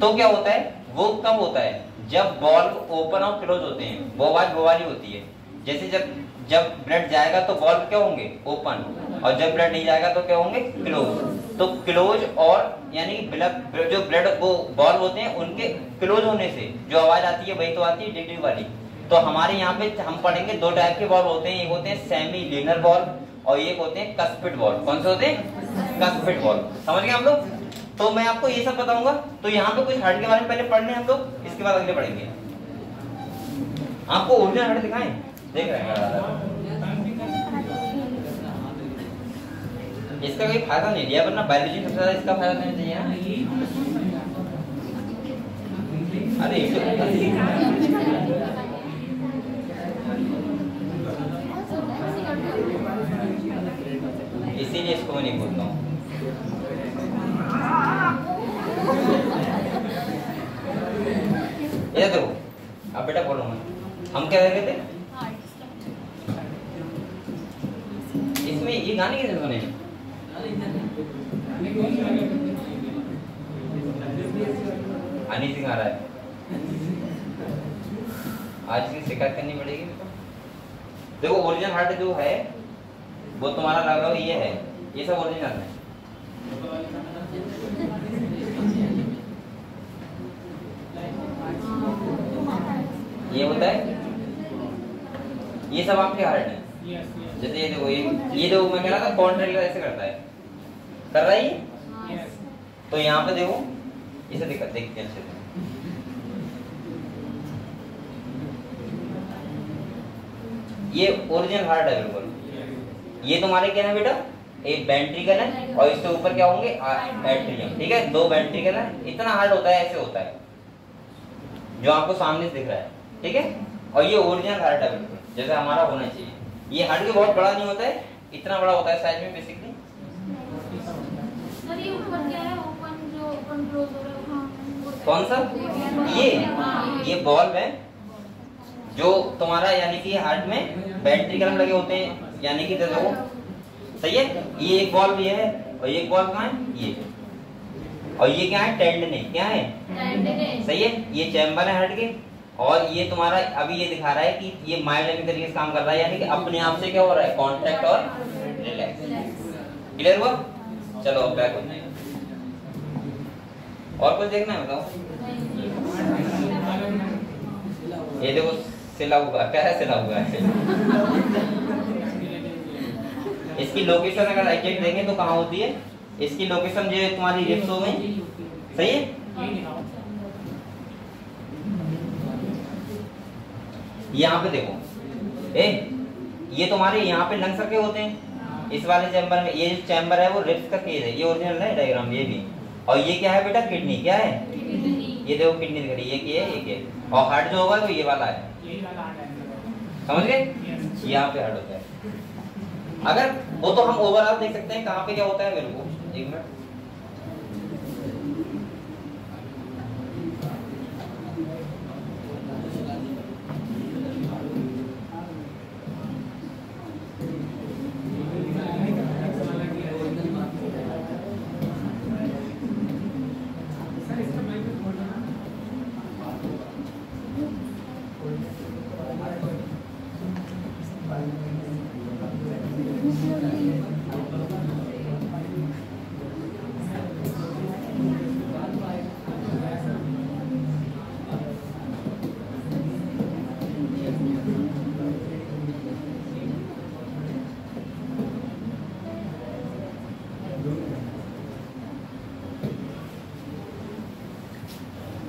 तो क्या होता है? वो कब होता है? जब बॉल ओपन और क्लोज होते हैं। वो आवाज़ वो वाली होती है। जैसे जब जब ब्लड जाएगा तो बॉल क्या होंगे? ओपन और जब ब्लड नहीं जाएगा तो क्या होंगे? क्लोज तो क्लोज और यानी ब्लड जो ब्लड वो बॉल होते हैं, उनके क्लोज होने से जो आवाज़ आती है, वही तो आती है डिग्री वाली। तो हमारे यहाँ पे हम पढ़ेंगे दो टाइप के बॉल होते हैं। एक होते हैं सेमी लिनर बॉल और एक होते हैं कस्पिट बॉल कौन से होते हैं? कस्पिट बॉल समझ गए हम लोग? तो मैं आपको ये सब बताऊँगा। तो यहाँ पे कुछ हार्ट के बारे में पहले पढ़ने हम लोग, इसके बाद अगले पढ़ेंगे। आपको ओरिजिनल हार्ट दिखाएँ? देख रहे हैं इसका कोई फ़ायदा नहीं लिया वरना बायोलॉजी सबसे ज़्यादा इसका फ़ायदा लेना चाहिए अरे इसीलिए इसको मैं नहीं बोलता हूँ। ये देखो अब बेटा बोलो हम क्या कह रहे थे? इसमें ये गाने कैसे सुने हनी सिंह आ रहा है। आज की शिकायत करनी पड़ेगी देखो ओरिजिनल हार्ट जो है, वो तुम्हारा लग रहा है ये है। ये सब ओरिजिनल है। ये होता है? ये सब आपके हार्ट है। जैसे ये देखो ये ये देखो मैं कह रहा था कॉन्ट्रैक्टर ऐसे करता है। कर रहा है ये? तो यहाँ पे देखो इसे दिखा देख कैसे ये ओरिजिनल हार्ट है बिल्कुल ये तुम्हारे क्या है बेटा एक वेंट्रिकल है और इसके ऊपर क्या होंगे? एट्रियम ठीक है? दो वेंट्रिकल है इतना हार्ड होता है ऐसे होता है। जो आपको सामने से दिख रहा है। ठीक है? और ये ओरिजिनल हार्ट है। बिल्कुल जैसे हमारा होना चाहिए। ये हार्ट भी बहुत बड़ा नहीं होता है इतना बड़ा होता है साइज़ में बेसिकली कौन सा? ये ये बॉल्ब है जो तुम्हारा यानी कि हार्ट में वेंट्रिकल लगे होते हैं यानी कि देखो सही है? ये एक बॉल भी है और एक बॉल कहाँ है? ये। और ये क्या है? टेंडने क्या है? टेंडनेस सही है? ये चैम्बर है हार्ट के। और ये तुम्हारा अभी ये दिखा रहा है कि ये मायोलाइन तरीके से काम कर रहा है, यानी कि अपने आप से क्या हो रहा है? कॉन्ट्रैक्ट और रिलैक्स क्लियर हुआ? चलो बैक हैं। और कुछ देखना है, बताओ? ये देखो, सिला हुआ, क्या है सिला हुआ? है इसकी लोकेशन अगर एग्जैक्ट देखें तो कहाँ होती है? इसकी लोकेशन जो है तुम्हारी रिप्स गई सही है? यहाँ पे देखो। ए, ये तुम्हारे यहाँ पे लंग्स रखे होते हैं। इस वाले चैम्बर में, ये जो चैम्बर है वो रिप्स का केस है। ये ओरिजिनल है डायग्राम ये भी। और ये क्या है बेटा? किडनी, क्या है? ये देखो किडनी दिख रही है, ये है ये। है और हार्ट जो होगा वो ये वाला है। समझ गए? यहाँ पे हार्ट होता है। अगर वो तो हम ओवरऑल देख सकते हैं, कहाँ पे क्या होता है, मेरे को एक मिनट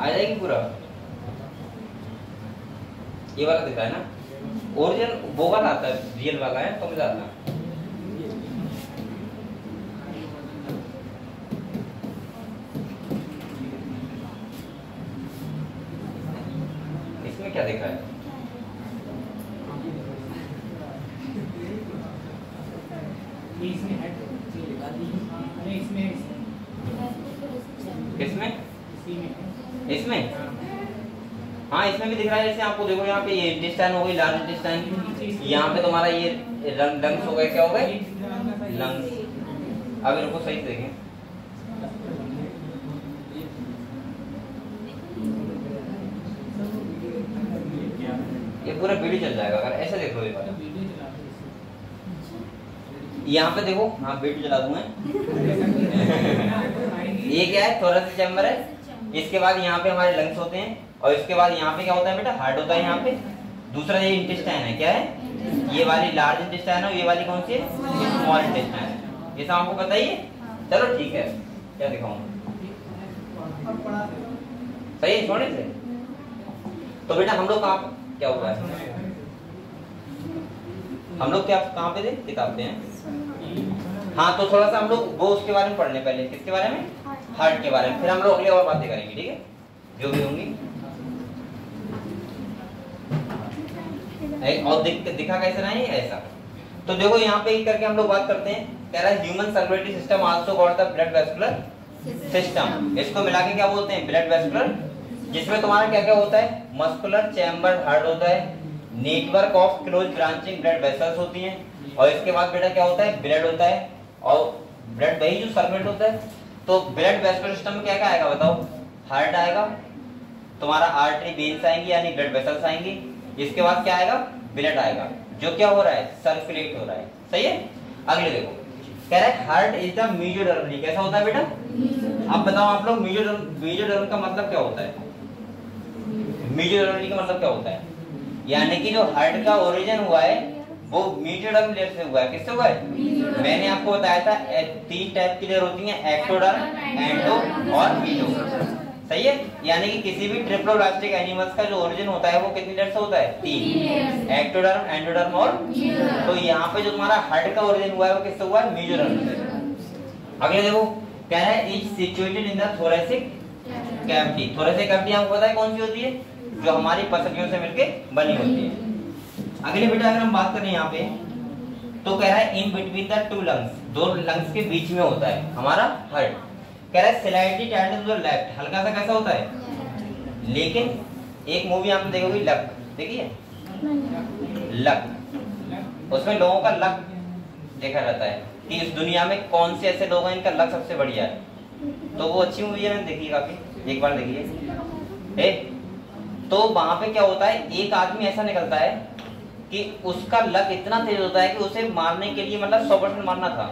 आ जाएगी पूरा। ये वाला दिख है ना? ओरिजिनल वो वाला आता है रियल वाला है तो आता है इसमें क्या दिखा है किसमें इसमें हाँ इसमें भी दिख रहा है जैसे आपको देखो यहाँ पे ये इंटेस्टाइन हो गई लार्ज इंटेस्टाइन यहाँ पे तुम्हारा ये लंग लंग्स हो गए, क्या हो गए? लंग्स अब इनको सही से देखें। ये पूरा वीडियो चल जाएगा, अगर ऐसे देखो ये वाला यहाँ पे देखो हाँ वीडियो चला दूँगा ये क्या है? थोड़ा सा चैम्बर है। इसके बाद यहाँ पे हमारे लंग्स होते हैं और इसके बाद यहाँ पे क्या होता है बेटा? हार्ट होता है यहाँ पे। दूसरा ये इंटेस्टाइन है क्या है? ये वाली लार्ज इंटेस्टाइन है ये वाली कौन सी है? स्मॉल इंटेस्टाइन है। ये सब आपको बताइए चलो ठीक है क्या दिखाऊँगा सही है छोड़े से? तो बेटा हम लोग कहाँ क्या हुआ है? हम लोग क्या कहाँ पे थे? किताब पे हैं? हाँ तो थोड़ा सा हम लोग वो उसके बारे में पढ़ लें पहले। किसके बारे में? हार्ट के बारे में। फिर हम लोग अगली और बातें करेंगे ठीक है? जो भी होंगी। और दिख, दिखा कैसे रहा है? ऐसा। तो देखो यहाँ पे करके हम लोग बात करते हैं। कह रहा है human circulatory system also got the blood vascular system इसको मिला के क्या बोलते हैं? ब्लड वेस्कुलर जिसमें तुम्हारा क्या क्या होता है? मस्कुलर चैम्बर हार्ट होता है। Network of close branching blood vessels होती हैं। और इसके बाद बेटा क्या होता है? ब्लड होता है। और ब्लड वही जो सर्कुलेट होता है तो ब्लड वेस्कुलर सिस्टम में क्या क्या आएगा बताओ? हार्ट आएगा, तुम्हारा आर्टरी वेन्स आएँगी, यानी ब्लड वेसल्स आएँगी। इसके बाद क्या आएगा? ब्लड आएगा, जो क्या हो रहा है सर्कुलेट हो रहा है। सही है? अगले देखो। कह रहा है हार्ट इज़ द मीजोडर्मली कैसा होता है बेटा? अब बताओ आप लोग मीजोडर्म मीजोडर्म का मतलब क्या होता है? मीजोडर्मली का मतलब क्या होता है? यानी कि जो हार्ट का ओरिजिन हुआ है वो मीजोडर्म लेयर से हुआ है किससे हुआ है? मैंने आपको बताया था तीन टाइप की लेयर होती हैं एक्टोडर्म एंडो और मीजो सही है? यानी कि किसी भी ट्रिप्लोब्लास्टिक एनिमल्स का जो ओरिजिन होता है वो कितनी लेयर से होता है? तीन। एक्टोडर्म एंडोडर्म और तो यहाँ पे जो तुम्हारा हार्ट का ओरिजिन हुआ है वो किससे हुआ है? मीजोडर्म से अगले देखो क्या है is situated in the thoracic cavity thoracic cavity आपको पता है कौन सी होती है? जो हमारी पसलियों से मिलके बनी होती है। अगले बेटा अगर हम बात करें यहाँ पे तो कह रहा है in between the two lungs दो लंग्स के बीच में होता है हमारा हार्ट कह रहा है slightly tilted to the left हल्का सा कैसा होता है? लेकिन एक मूवी आपने देखोगी लक देखिए। लक उसमें लोगों का लक देखा जाता है कि इस दुनिया में कौन से ऐसे लोग हैं इनका लक सबसे बढ़िया है। तो वो अच्छी मूवी है मैंने देखी काफ़ी। एक बार देखिए। तो वहाँ पे क्या होता है एक आदमी ऐसा निकलता है कि उसका लक इतना तेज होता है कि उसे मारने के लिए मतलब सौ परसेंट मारना था।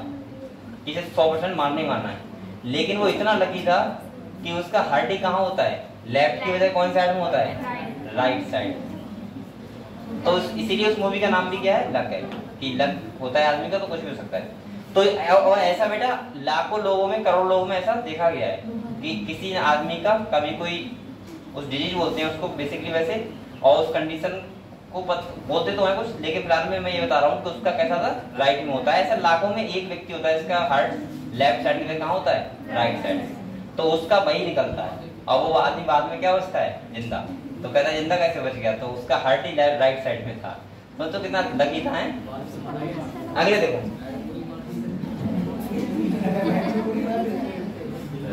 इसे सौ परसेंट मारना मारना है। लेकिन वो इतना लकी था कि उसका हड्डी कहाँ होता है? लेफ़्ट की वजह कौन साइड में होता है? राइट साइड तो इसीलिए उस मूवी का नाम भी क्या है? लक है। कि लक होता है आदमी का तो कुछ भी हो सकता है। तो और ऐसा बेटा लाखों लोगों में, करोड़ों लोगों में ऐसा देखा गया है कि किसी आदमी का कभी कोई उस डिज़ीज़ बोलते हैं उसको बेसिकली वैसे, और उस कंडीशन को पत, बोलते तो है कुछ लेकिन फ़िलहाल में मैं ये बता रहा हूँ कि उसका कैसा था? राइट में होता है। ऐसा लाखों में एक व्यक्ति होता है जिसका हार्ट लेफ़्ट साइड में कहाँ होता है? राइट साइड तो उसका वही निकलता है। और वो आदमी बाद में क्या बचता है? ज़िंदा। तो कहता है ज़िंदा कैसे बच गया? तो उसका हार्ट ही राइट साइड में था। तो, तो कितना लकी था है? अगले देखो।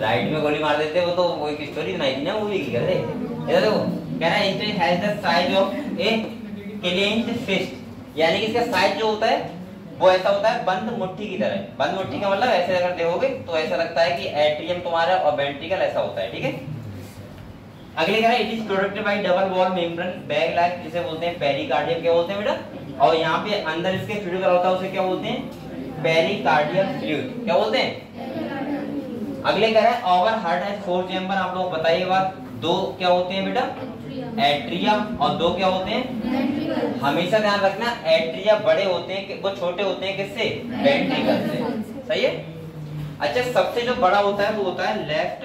राइट में गोली मार देते वो तो वो स्टोरी बनाई थी ना मूवी की इधर देखो कह रहा है has the size of a clenched fist यानी कि इसका साइज़ जो होता है, वो ऐसा होता है बंद मुट्ठी की तरह। बंद मुट्ठी का मतलब ऐसे अगर देखोगे तो ऐसा लगता है कि एट्रियम तुम्हारा और वेंट्रिकल ऐसा होता है, ठीक है? अगले कह रहा है it is protected by double wall membrane bag like जिसे बोलते हैं पेरिकार्डियम क्या बोलते हैं बेटा? और यहाँ पे अंदर इसके फ्लूइड का होता है, उसे क्या बोलते हैं? पेरिकार्डियम फ्लूइड क्या बोलते हैं? अगले कह रहा है our heart has four chamber आप लोग बताइए बात दो क्या होते हैं बेटा? एट्रिया और दो क्या होते हैं? हमेशा ध्यान रखना एट्रिया बड़े होते हैं कि- वो छोटे होते हैं किससे? वेंट्रिकल से। सही है? अच्छा सबसे जो बड़ा होता है वो होता है लेफ़्ट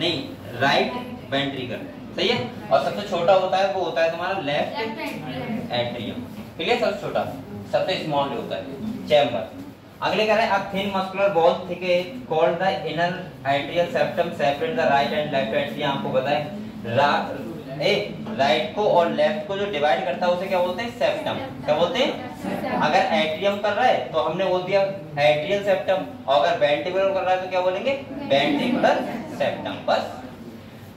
नहीं राइट वेंट्रिकल सही है? और सबसे छोटा होता है वो होता है तुम्हारा लेफ़्ट एट्रियम क्लियर सबसे छोटा। सबसे स्मॉल जो होता है चैम्बर अगले कह रहे हैं अब thin muscular wall thick called the inter atrial septum separate the right and left atria आपको बताएँ ए राइट को और लेफ़्ट को जो डिवाइड करता है उसे क्या बोलते हैं? सेप्टम क्या बोलते हैं? अगर एट्रियम कर रहा है तो हमने बोल दिया एट्रियल सेप्टम और अगर वेंट्रिकुलर कर रहा है तो क्या बोलेंगे? वेंट्रिकुलर सेप्टम बस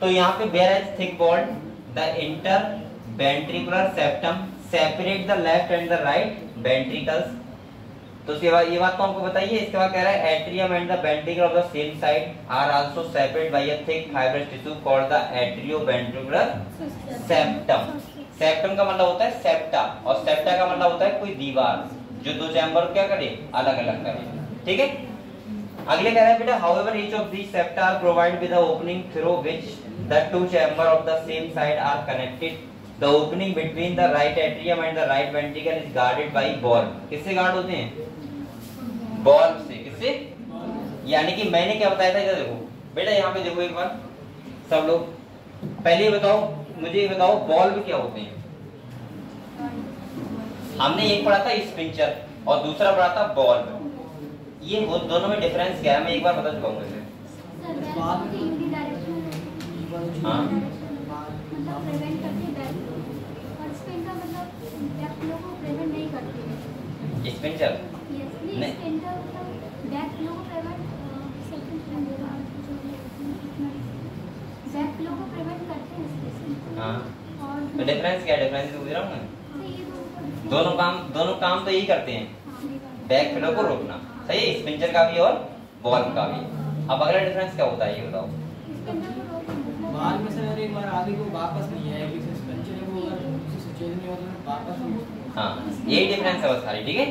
तो यहाँ पे whereas thick walled the inter ventricular septum separate the left and the right ventricles तो उसके बाद ये बात तो हमको बताइए, इसके बाद कह रहा है atrium and the ventricle of the same side are also separate by a thick fibrous tissue called the atrio ventricular septum septum का मतलब होता है सेप्टा और सेप्टा का मतलब होता है कोई दीवार, जो दो चैम्बर क्या करे अलग अलग करे। ठीक है? अगले कह रहा है, बेटा however each of these septa are provide with a opening through which the two chamber of the same side are connected the opening between the right atrium and the right ventricle is guarded by valve किससे guard होते हैं? Ball से। किससे? यानी कि मैंने क्या बताया था इधर देखो। बेटा यहाँ पे देखो एक बार। सब लोग। पहले ये बताओ। मुझे ये बताओ बॉल भी क्या होते हैं? हमने एक पढ़ा था स्पिंचर और दूसरा पढ़ा था बॉल ये वो दोनों में डिफरेंस क्या है? मैं एक बार बता चुका हूँ मुझे हाँ। स्पिंचर हाँ तो डिफरेंस क्या है? डिफरेंस पूछ रहा हूँ मैं। दोनों काम दोनों काम तो यही करते हैं। बैक फ्लो को रोकना। सही है स्पिंचर का भी और बॉल का भी। अब अगला डिफरेंस क्या होता है ये बताओ। बाल में से अगर एक बार आगे को वापस नहीं है कि सस्पेंशन है वो अगर किसी सिचुएशन में होता है तो वापस नहीं हाँ यही डिफरेंस है बस खाली ठीक है?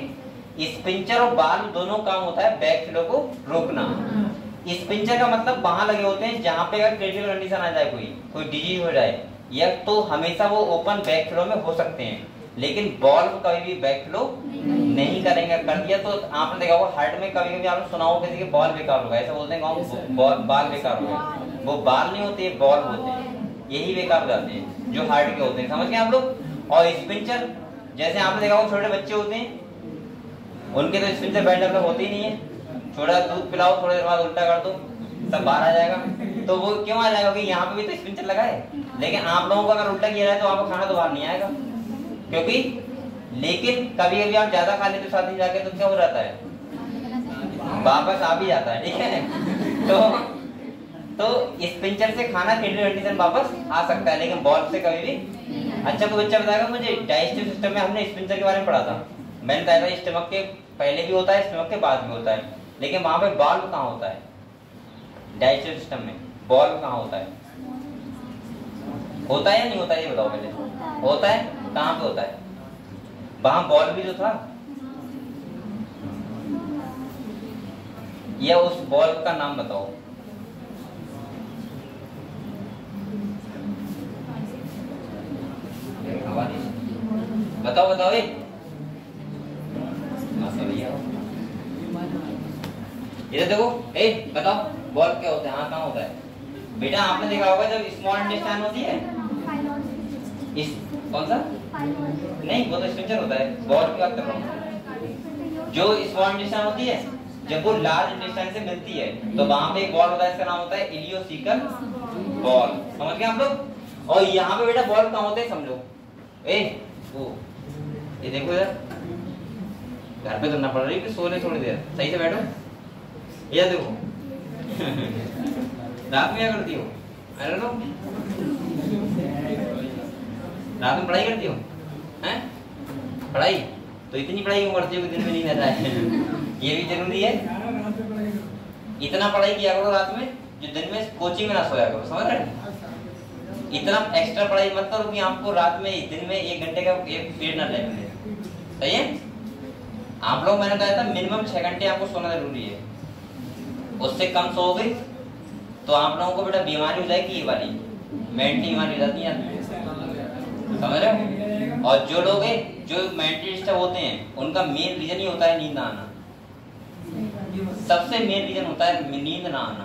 स्पिंचर और बाल दोनों काम होता है बैक फ्लो को रोकना। स्पिंचर का मतलब वहाँ लगे होते हैं जहाँ पे अगर क्रिटिकल कंडीशन आ जाए कोई कोई डिज़ीज़ हो जाए या तो हमेशा वो ओपन बैक फ्लो में हो सकते हैं। लेकिन बॉल को कभी भी बैक फ्लो नहीं नहीं करेंगे कर दिया तो आपने देखा होगा हार्ट में कभी कभी आपने सुना होगा किसी के बॉल बेकार होगा। ऐसा बोलते हैं गाँव बॉल बाल बेकार हो गए वो बाल नहीं होते बॉल होते हैं। यही बेकार हो जाते हैं जो हार्ट के होते हैं। समझ गए आप लोग? और स्पिंचर जैसे आपने देखा होगा छोटे बच्चे होते हैं, उनके तो स्पिंचर बैंड डेवलप होते ही नहीं है। थोड़ा दूध पिलाओ, थोड़ी देर बाद उल्टा कर दो, सब बाहर आ जाएगा। तो वो क्यों आ जाएगा? क्योंकि यहाँ पे भी तो स्पिंचर लगा है। लेकिन आप लोगों को अगर उल्टा किया जाए तो आपको खाना तो बाहर नहीं आएगा। क्योंकि लेकिन कभी कभी आप ज़्यादा खा लेते हो, साथ ही जाके तो क्या हो जाता है? वापस आ भी जाता है, ठीक है? तो तो स्पिंचर से खाना कंडीशन वापस आ सकता है, लेकिन बॉल से कभी भी अच्छा कोई बच्चा बताएगा मुझे डाइजेस्टिव सिस्टम में हमने स्पिंचर के बारे में पढ़ा था। मैंने बताया था स्टमक के पहले भी होता है स्टमक के बाद भी होता है। लेकिन वहाँ पे बॉल्व कहाँ होता है? डाइजेस्टिव सिस्टम में बॉल्व कहाँ होता है? होता है या नहीं होता है, ये बताओ पहले। होता है, कहाँ पे होता है? वहाँ बॉल भी तो था। या उस बॉल का नाम बताओ। बताओ बताओ इधर देखो, ए, बताओ बॉल क्या होता है हाँ कहाँ होता है? बेटा, आपने देखा होगा जब स्मॉल इंटेस्टाइन होती है? इस, कौन सा? नहीं, वो तो स्ट्रक्चर होता है बॉल की बात कर रहा हूँ। जो स्मॉल इंटेस्टाइन होती है, जब वो लार्ज इंटेस्टाइन से मिलती है तो वहाँ पे एक बॉल होता है, इसका नाम होता है इलियोसिकल बॉल समझ गए आप लोग? और यहाँ पे बेटा बॉल कहाँ होते हैं, समझो। ए, वो ये देखो यार। घर पे करना पड़ रही है सोने थोड़ी देर। सही से बैठो। ये देखो। रात में क्या करती हो? अरे नो रात में पढ़ाई करती हो? हैं? पढ़ाई? तो इतनी पढ़ाई क्यों करती हो दिन में नींद आता है ये भी ज़रूरी है। इतना पढ़ाई किया करो रात में, जो दिन में कोचिंग में ना सोया करो, समझ रहे इतना एक्स्ट्रा पढ़ाई मत करो कि आपको रात में, दिन में एक घंटे का एक पीरियड ना टाइम सही है आप लोग मैंने बताया था मिनिमम छह घंटे आपको सोना ज़रूरी है। उससे कम सो गई तो आप लोगों को बेटा बीमारी हो जाएगी ये वाली। मेंटली बीमारी हो जाती है। समझ रहे और जो लोग जो मेंटली डिस्टर्ब होते हैं, उनका मेन रीजन ही होता है नींद आना। सबसे मेन रीजन होता है नींद ना आना।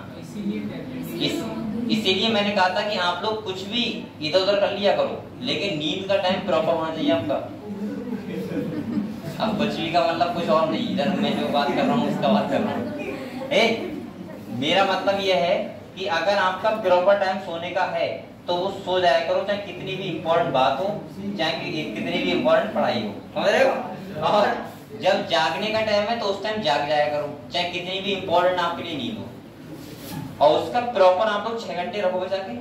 इस, इसीलिए मैंने कहा था कि आप लोग कुछ भी इधर उधर कर लिया करो, लेकिन नींद का टाइम प्रॉपर होना चाहिए आपका। अब भी का मतलब कुछ और नहीं, इधर मैं जो बात कर रहा हूँ इसका बात कर रहा हूँ। मेरा मतलब यह है कि अगर आपका प्रॉपर टाइम सोने का है तो वो सो जाया करो, चाहे कितनी भी इंपॉर्टेंट बात हो, चाहे कितनी भी इंपॉर्टेंट पढ़ाई हो। समझ रहे हो? और जब जागने का टाइम है तो उस टाइम जाग जाया करो, चाहे कितनी भी इम्पोर्टेंट आपके लिए नींद हो। और उसका प्रॉपर आप लोग छह घंटे रखोगे जाके?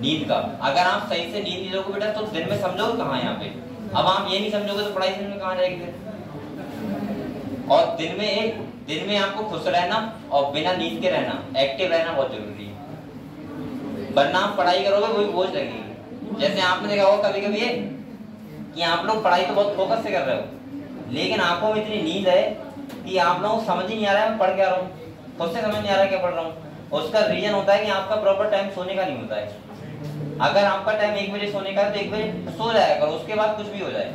नींद का। अगर आप सही से नींद नहीं लोगे बेटा तो दिन में समझोगे कहाँ यहाँ पे। अब आप ये नहीं समझोगे तो पढ़ाई समझ में कहाँ जाएगी फिर? और दिन में एक, दिन में आपको खुश रहना और बिना नींद के रहना एक्टिव रहना बहुत ज़रूरी है। वरना आप पढ़ाई करोगे, वही बोझ लगेगी। जैसे आपने देखा होगा कभी कभी कि आप लोग पढ़ाई तो बहुत फोकस से कर रहे हो, लेकिन आँखों में इतनी नींद है कि आप लोगों को समझ ही नहीं आ रहा है, मैं पढ़ क्या रहा हूँ? खुद से समझ नहीं आ रहा है क्या पढ़ रहा हूँ? उसका रीजन होता है कि आपका प्रॉपर टाइम सोने का नहीं होता है। अगर आपका टाइम एक बजे सोने का है तो एक बजे सो जाया करो, उसके बाद कुछ भी हो जाए।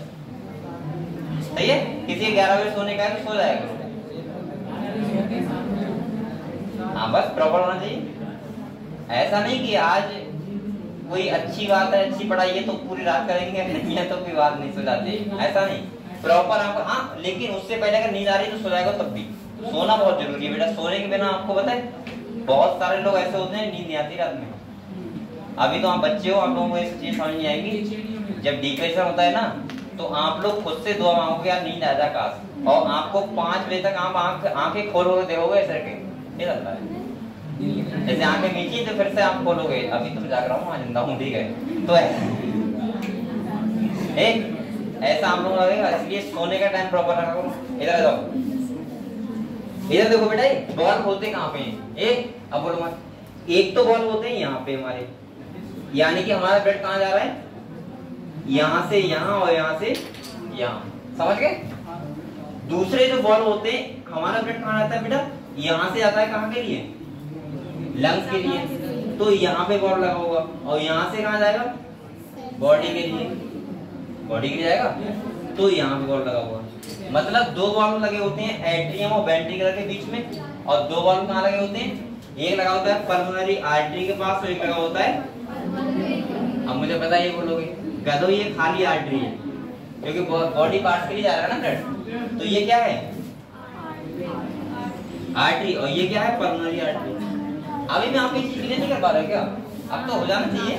सही है? किसी ग्यारह बजे सोने का है तो सो जाया करो। हाँ बस प्रॉपर होना चाहिए। ऐसा नहीं कि आज कोई अच्छी बात है, अच्छी पढ़ाई है तो पूरी रात करेंगे नहीं है तो कोई बात नहीं, सो ऐसा नहीं। प्रॉपर आपको हाँ लेकिन उससे पहले अगर नींद आ रही तो सो जाएगा तब भी। सोना बहुत ज़रूरी है, बेटा। सोने के बिना आपको पता है, बहुत सारे लोग ऐसे होते हैं, नींद नहीं आती रात में। अभी तो आप बच्चे हो, आप लोगों को ये चीज़ समझ नहीं आएगी। जब डिप्रेशन होता है ना तो आप लोग खुद से दुआ मांगोगे, यार नींद आ जा काश। और आपको पाँच बजे तक आप आँख, आँखें खोल खोल देखोगे ऐसे के। ये लगता है। जैसे आँखें मीची तो फिर से आप खोलोगे। अभी तो जाग रहा हूँ ज़िंदा हूँ, ठीक है। तो एक, ऐसा हम लोग लगेगा, इसलिए सोने का टाइम प्रॉपर रखा करो। इधर जाओ। इधर देखो बेटा बॉल होते कहाँ पे एक, अब बोलो मत। एक तो बॉल होते हैं यहाँ पे हमारे। यानी कि हमारा ब्लड कहाँ जा रहा है? यहाँ से यहाँ और यहाँ से यहाँ। समझ गए? दूसरे जो बॉल होते हैं, हमारा ब्लड कहाँ जाता है बेटा? यहाँ से आता है कहाँ के लिए? लंग्स के लिए। तो यहाँ पे बॉल लगा होगा। और यहाँ से कहा जाएगा? बॉडी के लिए। बॉडी के लिए जाएगा? तो यहाँ पे बॉल लगा होगा। मतलब दो बॉल लगे होते हैं एट्रियम और वेंट्रिकल के बीच में। और दो बॉल कहाँ लगे होते हैं? एक लगा होता है पल्मोनरी आर्टरी के पास और एक लगा होता है अब मुझे पता ये बोलोगे गधो ये खाली आर्टरी है, क्योंकि बॉडी पार्ट के लिए जा रहा है ना ब्लड तो ये क्या है? आर्टरी और ये क्या है? पल्मोनरी आर्टरी अभी मैं आपकी चीज़ नहीं कर पा रहा क्या? अब तो हो जाना चाहिए।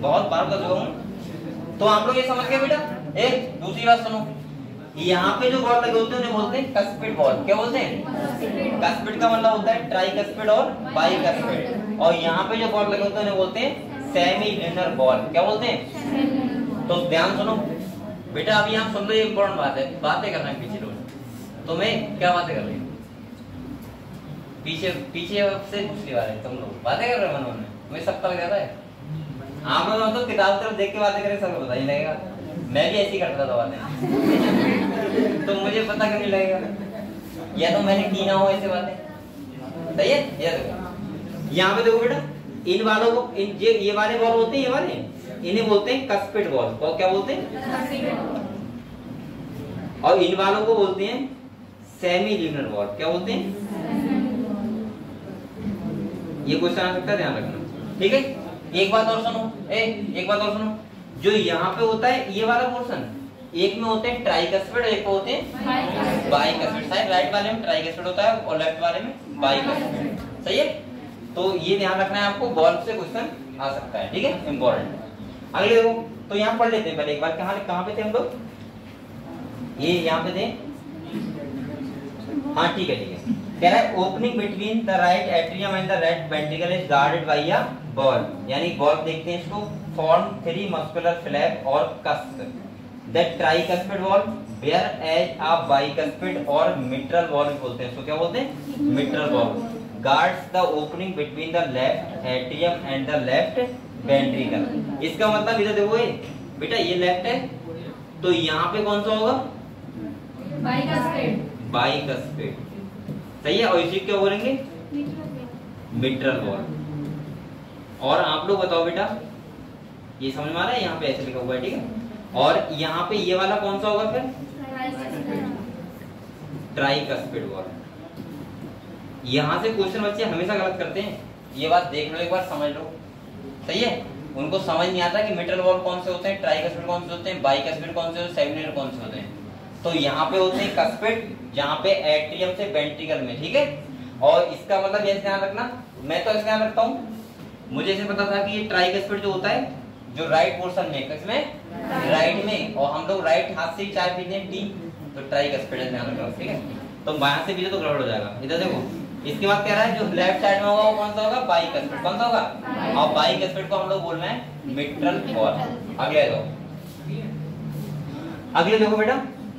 बहुत बार कर चुका हूँ। तो आप लोग ये समझ गए बेटा? एक, दूसरी बात सुनो। यहाँ पे जो बॉल लगे होते हैं, उन्हें बोलते हैं कस्पिड बॉल क्या बोलते हैं? कस्पिड का मतलब होता है ट्राई कस्पिड और बाई कस्पिड और यहाँ पे जो बॉल लगे होते हैं, उन्हें बोलते हैं सेमी लिनर बॉल। क्या बोलते हैं? तो ध्यान सुनो। बेटा, अभी यहाँ सुन ये इम्पोर्टेंट बात है। बातें करना है पीछे रोज तो मैं क्या बातें कर रही हूँ? पीछे पीछे से दूसरी बार है, तुम लोग। बातें कर रहे हो मन में? मुझे सब लग जाता है। आप लोग तो किताब तरफ़ देख के बातें करें, सबको पता ही लगेगा। मैं भी ऐसी करता था बातें। तो मुझे पता क्यों नहीं लगेगा? या तो मैंने की ना हो ऐसे बातें? सही है? यहाँ पे देखो बेटा। इन वालों को इन ये ये वाले बॉल होते हैं ये वाले? इन्हें बोलते हैं कस्पिड बॉल को क्या बोलते हैं? और इन वालों को बोलते हैं सेमी ल्यूनर बॉल क्या बोलते हैं? ये क्वेश्चन आ सकता है? ध्यान रखना। ठीक है? एक बात और सुनो। ए एक बात और सुनो। जो यहाँ पे होता है ये वाला पोर्शन एक में होते हैं ट्राइकस्पिड एक होते हैं बाइकस्पिड शायद राइट वाले में ट्राइकस्पिड होता है और लेफ़्ट वाले में बाइकस्पिड सही है? तो ये ध्यान रखना है आपको बॉल से क्वेश्चन आ सकता है, ठीक है? इंपॉर्टेंट अगले देखो तो यहाँ पढ़ लेते हैं पहले एक बार, कहाँ पे थे हम लोग? ये यहाँ पे थे? हाँ ठीक है ठीक है। कह रहा है opening between the right atrium and the right ventricle is guarded by a valve यानी बॉल देखते हैं इसको फॉर्म थ्री मस्कुलर फ्लैप और cusp that tricuspid valve whereas a bicuspid और मिट्रल वॉल बोलते हैं। इसको क्या बोलते हैं? Mitral valve guards the opening between the left atrium and the left ventricle इसका मतलब इधर देखो ये बेटा ये लेफ़्ट है तो यहाँ पे कौन सा होगा? बाइकस्पिड सही है? और इसी क्या बोलेंगे? मिट्रल वॉल और आप लोग बताओ बेटा ये समझ में आ रहा है? यहाँ पे ऐसे लिखा हुआ है ठीक है? और यहाँ पे ये वाला कौन सा होगा फिर? ट्राइकस्पिड वॉल यहाँ से क्वेश्चन बच्चे हमेशा गलत करते हैं। ये बात देख लो, एक बार समझ लो। सही है? उनको समझ नहीं आता कि मिट्रल वॉल कौन से होते हैं ट्राइकस्पिड कौन से होते हैं बाइकस्पिड कौन से होते हैं कौन से होते हैं। तो यहाँ पे होते हैं कस्पिड जहाँ पे एट्रियम से वेंट्रिकल में, ठीक है? और इसका मतलब ये ध्यान रखना, मैं तो ऐसे ध्यान रखता हूँ। मुझे ऐसे पता था कि ये ट्राइकस्पिड जो होता है, जो राइट पोर्शन में किसमें राइट में। और हम लोग राइट हाथ से चाय पीते हैं, टी। तो ट्राइकस्पिड है ध्यान रखना, ठीक है? तो बायां से पीते तो गड़बड़ हो जाएगा। इधर देखो। इसके बाद कह रहा है जो लेफ़्ट साइड में होगा वो कौन सा होगा? बाइक एस्पेक्ट कौन सा होगा? और बाइक एस्पेक्ट को हम लोग बोल रहे हैं मिट्रल वॉल अगले दो अगले देखो बेटा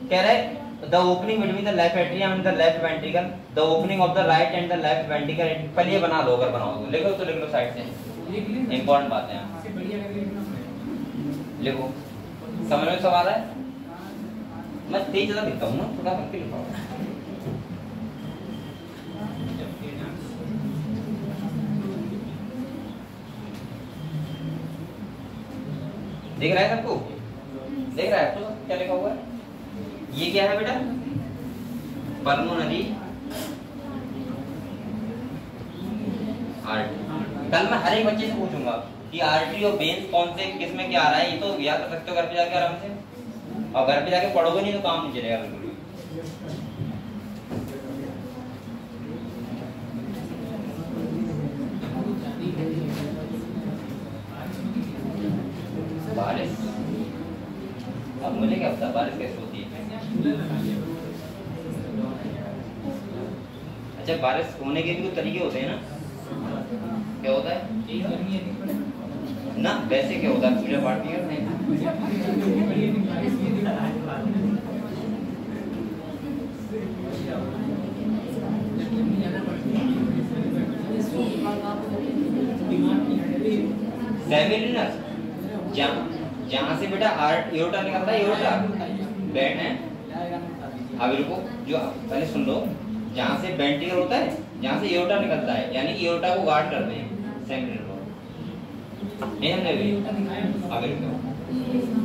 कह रहा है the opening between the left atrium and the left ventricle the opening of the right and the left ventricle पहले ये बना लो अगर बनाओ तो। लिखो तो लिख लो साइड से। इंपॉर्टेंट बात है लिखो। समझ में रहा है मैं तेज ज़्यादा लिखता हूँ ना थोड़ा हल्के लिखा देख रहा है सबको? देख रहा है? तो क्या लिखा हुआ है? ये क्या है बेटा? परमो आर्टरी कल मैं हर एक बच्चे से पूछूँगा कि आर्टरी और बेन्स कौन से, किसमें क्या आ रहा है? ये तो याद कर सकते हो घर पे जाके आराम से। और घर पे जाके पढ़ोगे नहीं तो काम नहीं चलेगा बिल्कुल। बारिश अब मुझे क्या पता, बारिश कैसे होती है? अच्छा बारिश होने के भी कुछ तरीके होते हैं ना? क्या होता है? ना, वैसे क्या होता है? पूजा पाठ नहीं करते सेमिलिनर जहाँ जहाँ से बेटा आर एरोटा निकलता है एरोटा बैंड है। अभी रुको जो पहले सुन लो। जहाँ से वेंट्रिकल होता है, जहाँ से एरोटा निकलता है, यानी एरोटा को गार्ड करते हैं सेमिनल को नहीं, हमने अभी रुको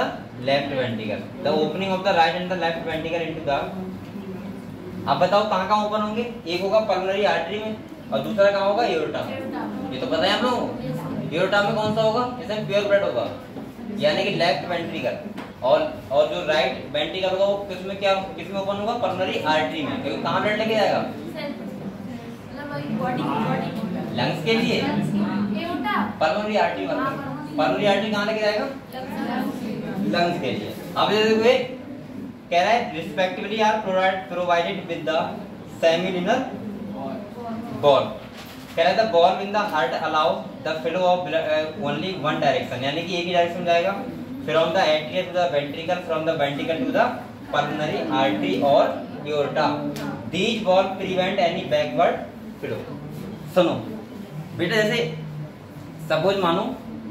the left ventricle the opening of the right and the left ventricle into the अब बताओ कहाँ कहाँ ओपन होंगे? एक होगा पल्मोनरी आर्टरी में और दूसरा कहाँ होगा? एओर्टा ये तो पता है आप लोगों एओर्टा में कौन सा होगा? इसमें प्योर ब्लड होगा। यानी कि लेफ़्ट वेंट्रिकल और और जो राइट वेंट्रिकल होगा वो किसमें क्या किसमें ओपन होगा? पल्मोनरी आर्टरी में। क्योंकि कहाँ ब्लड लेके जाएगा? लंग्स के लिए? पल्मोनरी आर्टरी पल्मोनरी आर्टरी कहाँ लेके जाएगा? लंग्स के लिए। अब देखो ये कह रहा है respectively are provided with the semilunar valve कह रहा है the valve in the heart allow the flow of only one direction यानी कि एक ही डायरेक्शन जाएगा। From the atria to the ventricle from the ventricle to the pulmonary artery और aorta these valve prevent any backward flow सुनो। बेटा जैसे suppose मानो,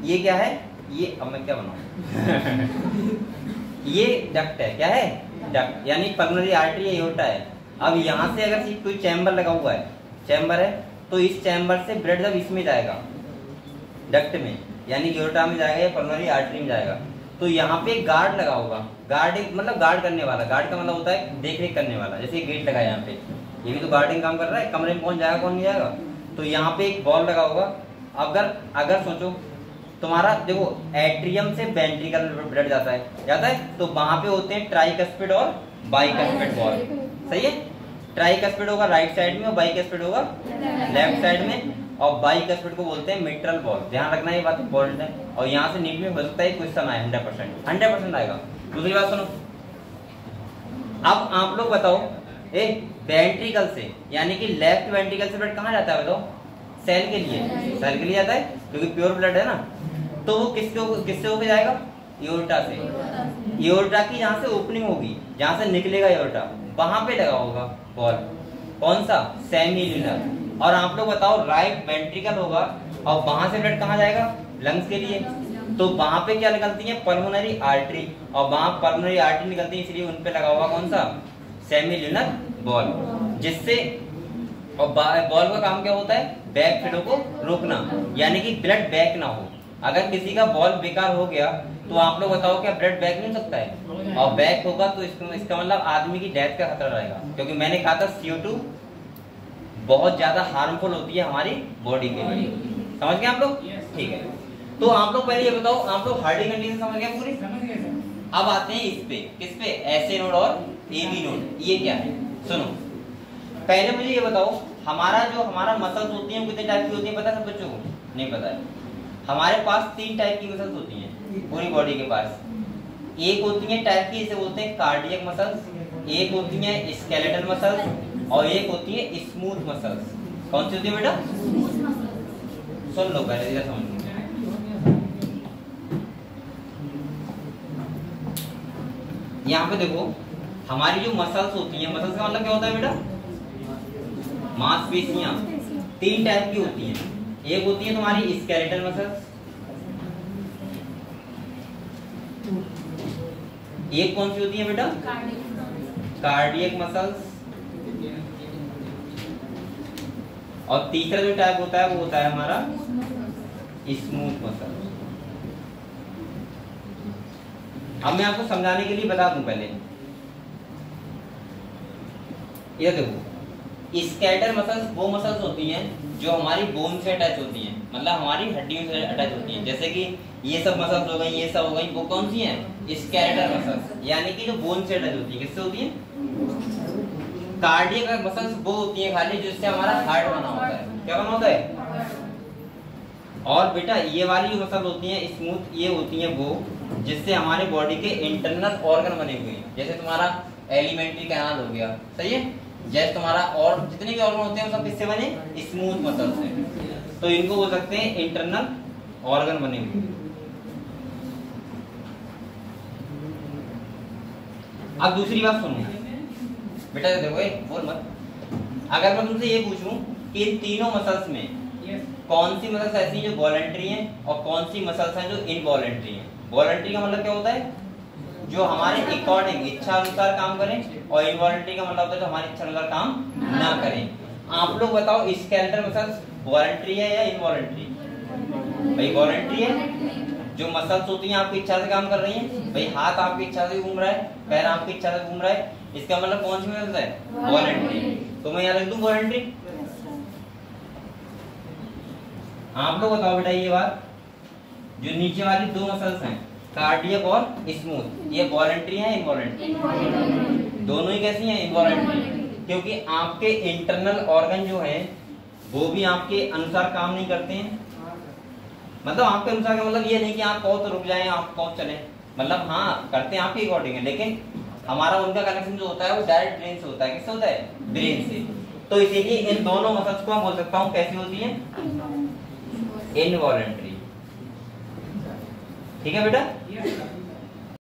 ये क्या है? ये, अब मैं क्या बनाऊ? ये डक्ट है, क्या है? डक्ट यानी पल्मोनरी आर्टरी या एओर्टा है। अब यहाँ से अगर सिर्फ़ कोई चैम्बर लगा हुआ है चैम्बर है तो इस चैम्बर से ब्लड जब इसमें जाएगा डक्ट में, यानी एओर्टा में जाएगा या पल्मोनरी आर्टरी में जाएगा तो यहाँ पे गार्ड लगा होगा। गार्ड मतलब गार्ड करने वाला। गार्ड का मतलब होता है देख रेख करने वाला, जैसे गेट लगा यहाँ पे। ये भी तो गार्डिंग काम कर रहा है, कमरे में कौन जाएगा, कौन नहीं जाएगा? तो यहाँ पे एक बॉल लगा होगा। अगर अगर सोचो तुम्हारा, देखो एट्रियम से वेंट्रिकल ब्लड जाता है। जाता है? तो वहाँ पे होते हैं ट्राइकस्पिड और बाइकस्पिड बॉल सही है? ट्राइकस्पिड होगा राइट साइड में और बाइकस्पिड होगा लेफ़्ट साइड में। और बाइकस्पिड को बोलते हैं मिट्रल बॉल ध्यान रखना ये बात इंपॉर्टेंट है। और यहाँ से नीट में हो सकता है क्वेश्चन आए हंड्रेड परसेंट हंड्रेड परसेंट आएगा। दूसरी बात सुनो। अब आप लोग बताओ, ए वेंट्रिकल से, यानी कि लेफ़्ट वेंट्रिकल से ब्लड कहाँ जाता है बताओ? सेल के लिए। सेल के लिए जाता है? क्योंकि प्योर ब्लड है ना। तो वो किसके किससे होके जाएगा? योर्टा से। योर्टा की जहाँ से ओपनिंग होगी, जहाँ से निकलेगा योर्टा, वहाँ पे लगा होगा बॉल कौन सा? सेमी सेमिलुनर और आप लोग बताओ राइट वेंट्रिकल होगा, और वहाँ से ब्लड कहाँ जाएगा? लंग्स के लिए। तो वहाँ पे क्या निकलती है? पल्मोनरी आर्टरी और वहाँ पल्मोनरी आर्टरी निकलती है, इसलिए उन पे लगा हुआ कौन सा? सेमी सेमिलुनर बॉल जिससे, और बॉल का काम क्या होता है? बैक फ्लो को रोकना। यानी कि ब्लड बैक ना हो। अगर किसी का बॉल बेकार हो गया तो आप लोग बताओ क्या ब्लड बैक नहीं सकता है? और बैक होगा तो इसका इसका मतलब आदमी की डेथ का खतरा रहेगा। क्योंकि मैंने कहा था CO2 बहुत ज़्यादा हार्मफुल होती है हमारी बॉडी के लिए। समझ गए आप लोग? ठीक है। तो आप लोग पहले ये बताओ आप लोग हार्डी कंडीशन समझ गए पूरी? अब आते हैं इस पे। किस पे? एस नोड और ए बी नोड ये क्या है? सुनो। पहले मुझे ये बताओ हमारा जो हमारा मसल्स होती है कितने टाइप की होती है पता है सब बच्चों को? नहीं पता है। हमारे पास तीन टाइप की मसल्स होती हैं, पूरी बॉडी के पास। एक होती है टाइप की, इसे बोलते हैं कार्डियक मसल्स एक होती है स्केलेटल मसल्स और एक होती है स्मूथ मसल्स कौन सी होती है बेटा? सुन लो पहले इधर समझ यहाँ पे देखो, हमारी जो मसल्स होती हैं मसल्स का मतलब क्या होता है बेटा? मांसपेशियाँ। तीन टाइप की होती हैं। एक होती है तुम्हारी स्केलेटल मसल्स एक कौन सी होती है बेटा? कार्डियक मसल्स और तीसरा जो टाइप होता है, वो होता है हमारा स्मूथ मसल अब मैं आपको समझाने के लिए बता दूँ पहले। ये देखो स्कैटर मसल्स वो मसल्स होती हैं जो हमारी बोन से अटैच होती हैं मतलब हमारी हड्डियों से अटैच होती हैं। जैसे कि ये सब मसल्स हो गई, ये सब हो गई, वो कौन सी हैं? स्कैटर मसल्स यानी कि जो बोन से अटैच होती है, किससे होती है? कार्डियक मसल्स वो होती हैं खाली जिससे हमारा हार्ट बना होता है। क्या बना होता है? और बेटा, ये वाली मसल होती है स्मूथ ये होती है वो, जिससे हमारे बॉडी के इंटरनल ऑर्गन बने हुए हैं। जैसे तुम्हारा एलिमेंट्री कैनाल हो गया। सही है? जैसे तुम्हारा और जितने भी ऑर्गन होते हैं सब किससे बने? स्मूथ मसल से। तो इनको बोल सकते हैं इंटरनल ऑर्गन बने हुए। अब दूसरी बात सुनो। बेटा देखो बोल मत। अगर मैं तुमसे ये पूछूँ कि इन तीनों मसल्स में कौन सी मसल्स ऐसी जो वॉलेंट्री हैं और कौन सी मसल्स हैं जो इनवॉलेंट्री हैं? वॉलेंट्री का मतलब क्या होता है? जो हमारे अकॉर्डिंग इच्छा अनुसार काम करें और इनवॉलेंट्री का मतलब होता है जो हमारी इच्छा अनुसार काम ना करें। आप लोग बताओ स्केलेटल मसल्स वॉलेंट्री है या इनवॉलेंट्री भाई वॉलेंट्री है। जो मसल्स होती हैं आपकी इच्छा से काम कर रही हैं भाई हाथ आपकी इच्छा से घूम रहा है पैर आपकी इच्छा से घूम रहा है इसका मतलब कौन सी मसल्स है? वॉलेंट्री तो मैं यहाँ लिख दूँ वॉलेंट्री आप लोग बताओ बेटा ये बात। जो नीचे वाली दो मसल्स हैं कार्डियक और स्मूथ। ये वॉलेंट्री है इनवॉलेंट्री दोनों ही कैसी हैं इनवॉलेंट्री क्योंकि आपके इंटरनल ऑर्गन जो है वो भी आपके अनुसार काम नहीं करते हैं। मतलब आपके अनुसार का मतलब ये नहीं कि आप कहो तो रुक जाए आप कहो चले। मतलब हाँ करते हैं आपके अकॉर्डिंग है लेकिन हमारा उनका कनेक्शन जो होता है वो डायरेक्ट ब्रेन से होता है। किससे होता है? ब्रेन से। तो इसीलिए इन दोनों मसल्स को मैं बोल सकता हूँ कैसी होती है? इनवॉलेंट्री ठीक है बेटा?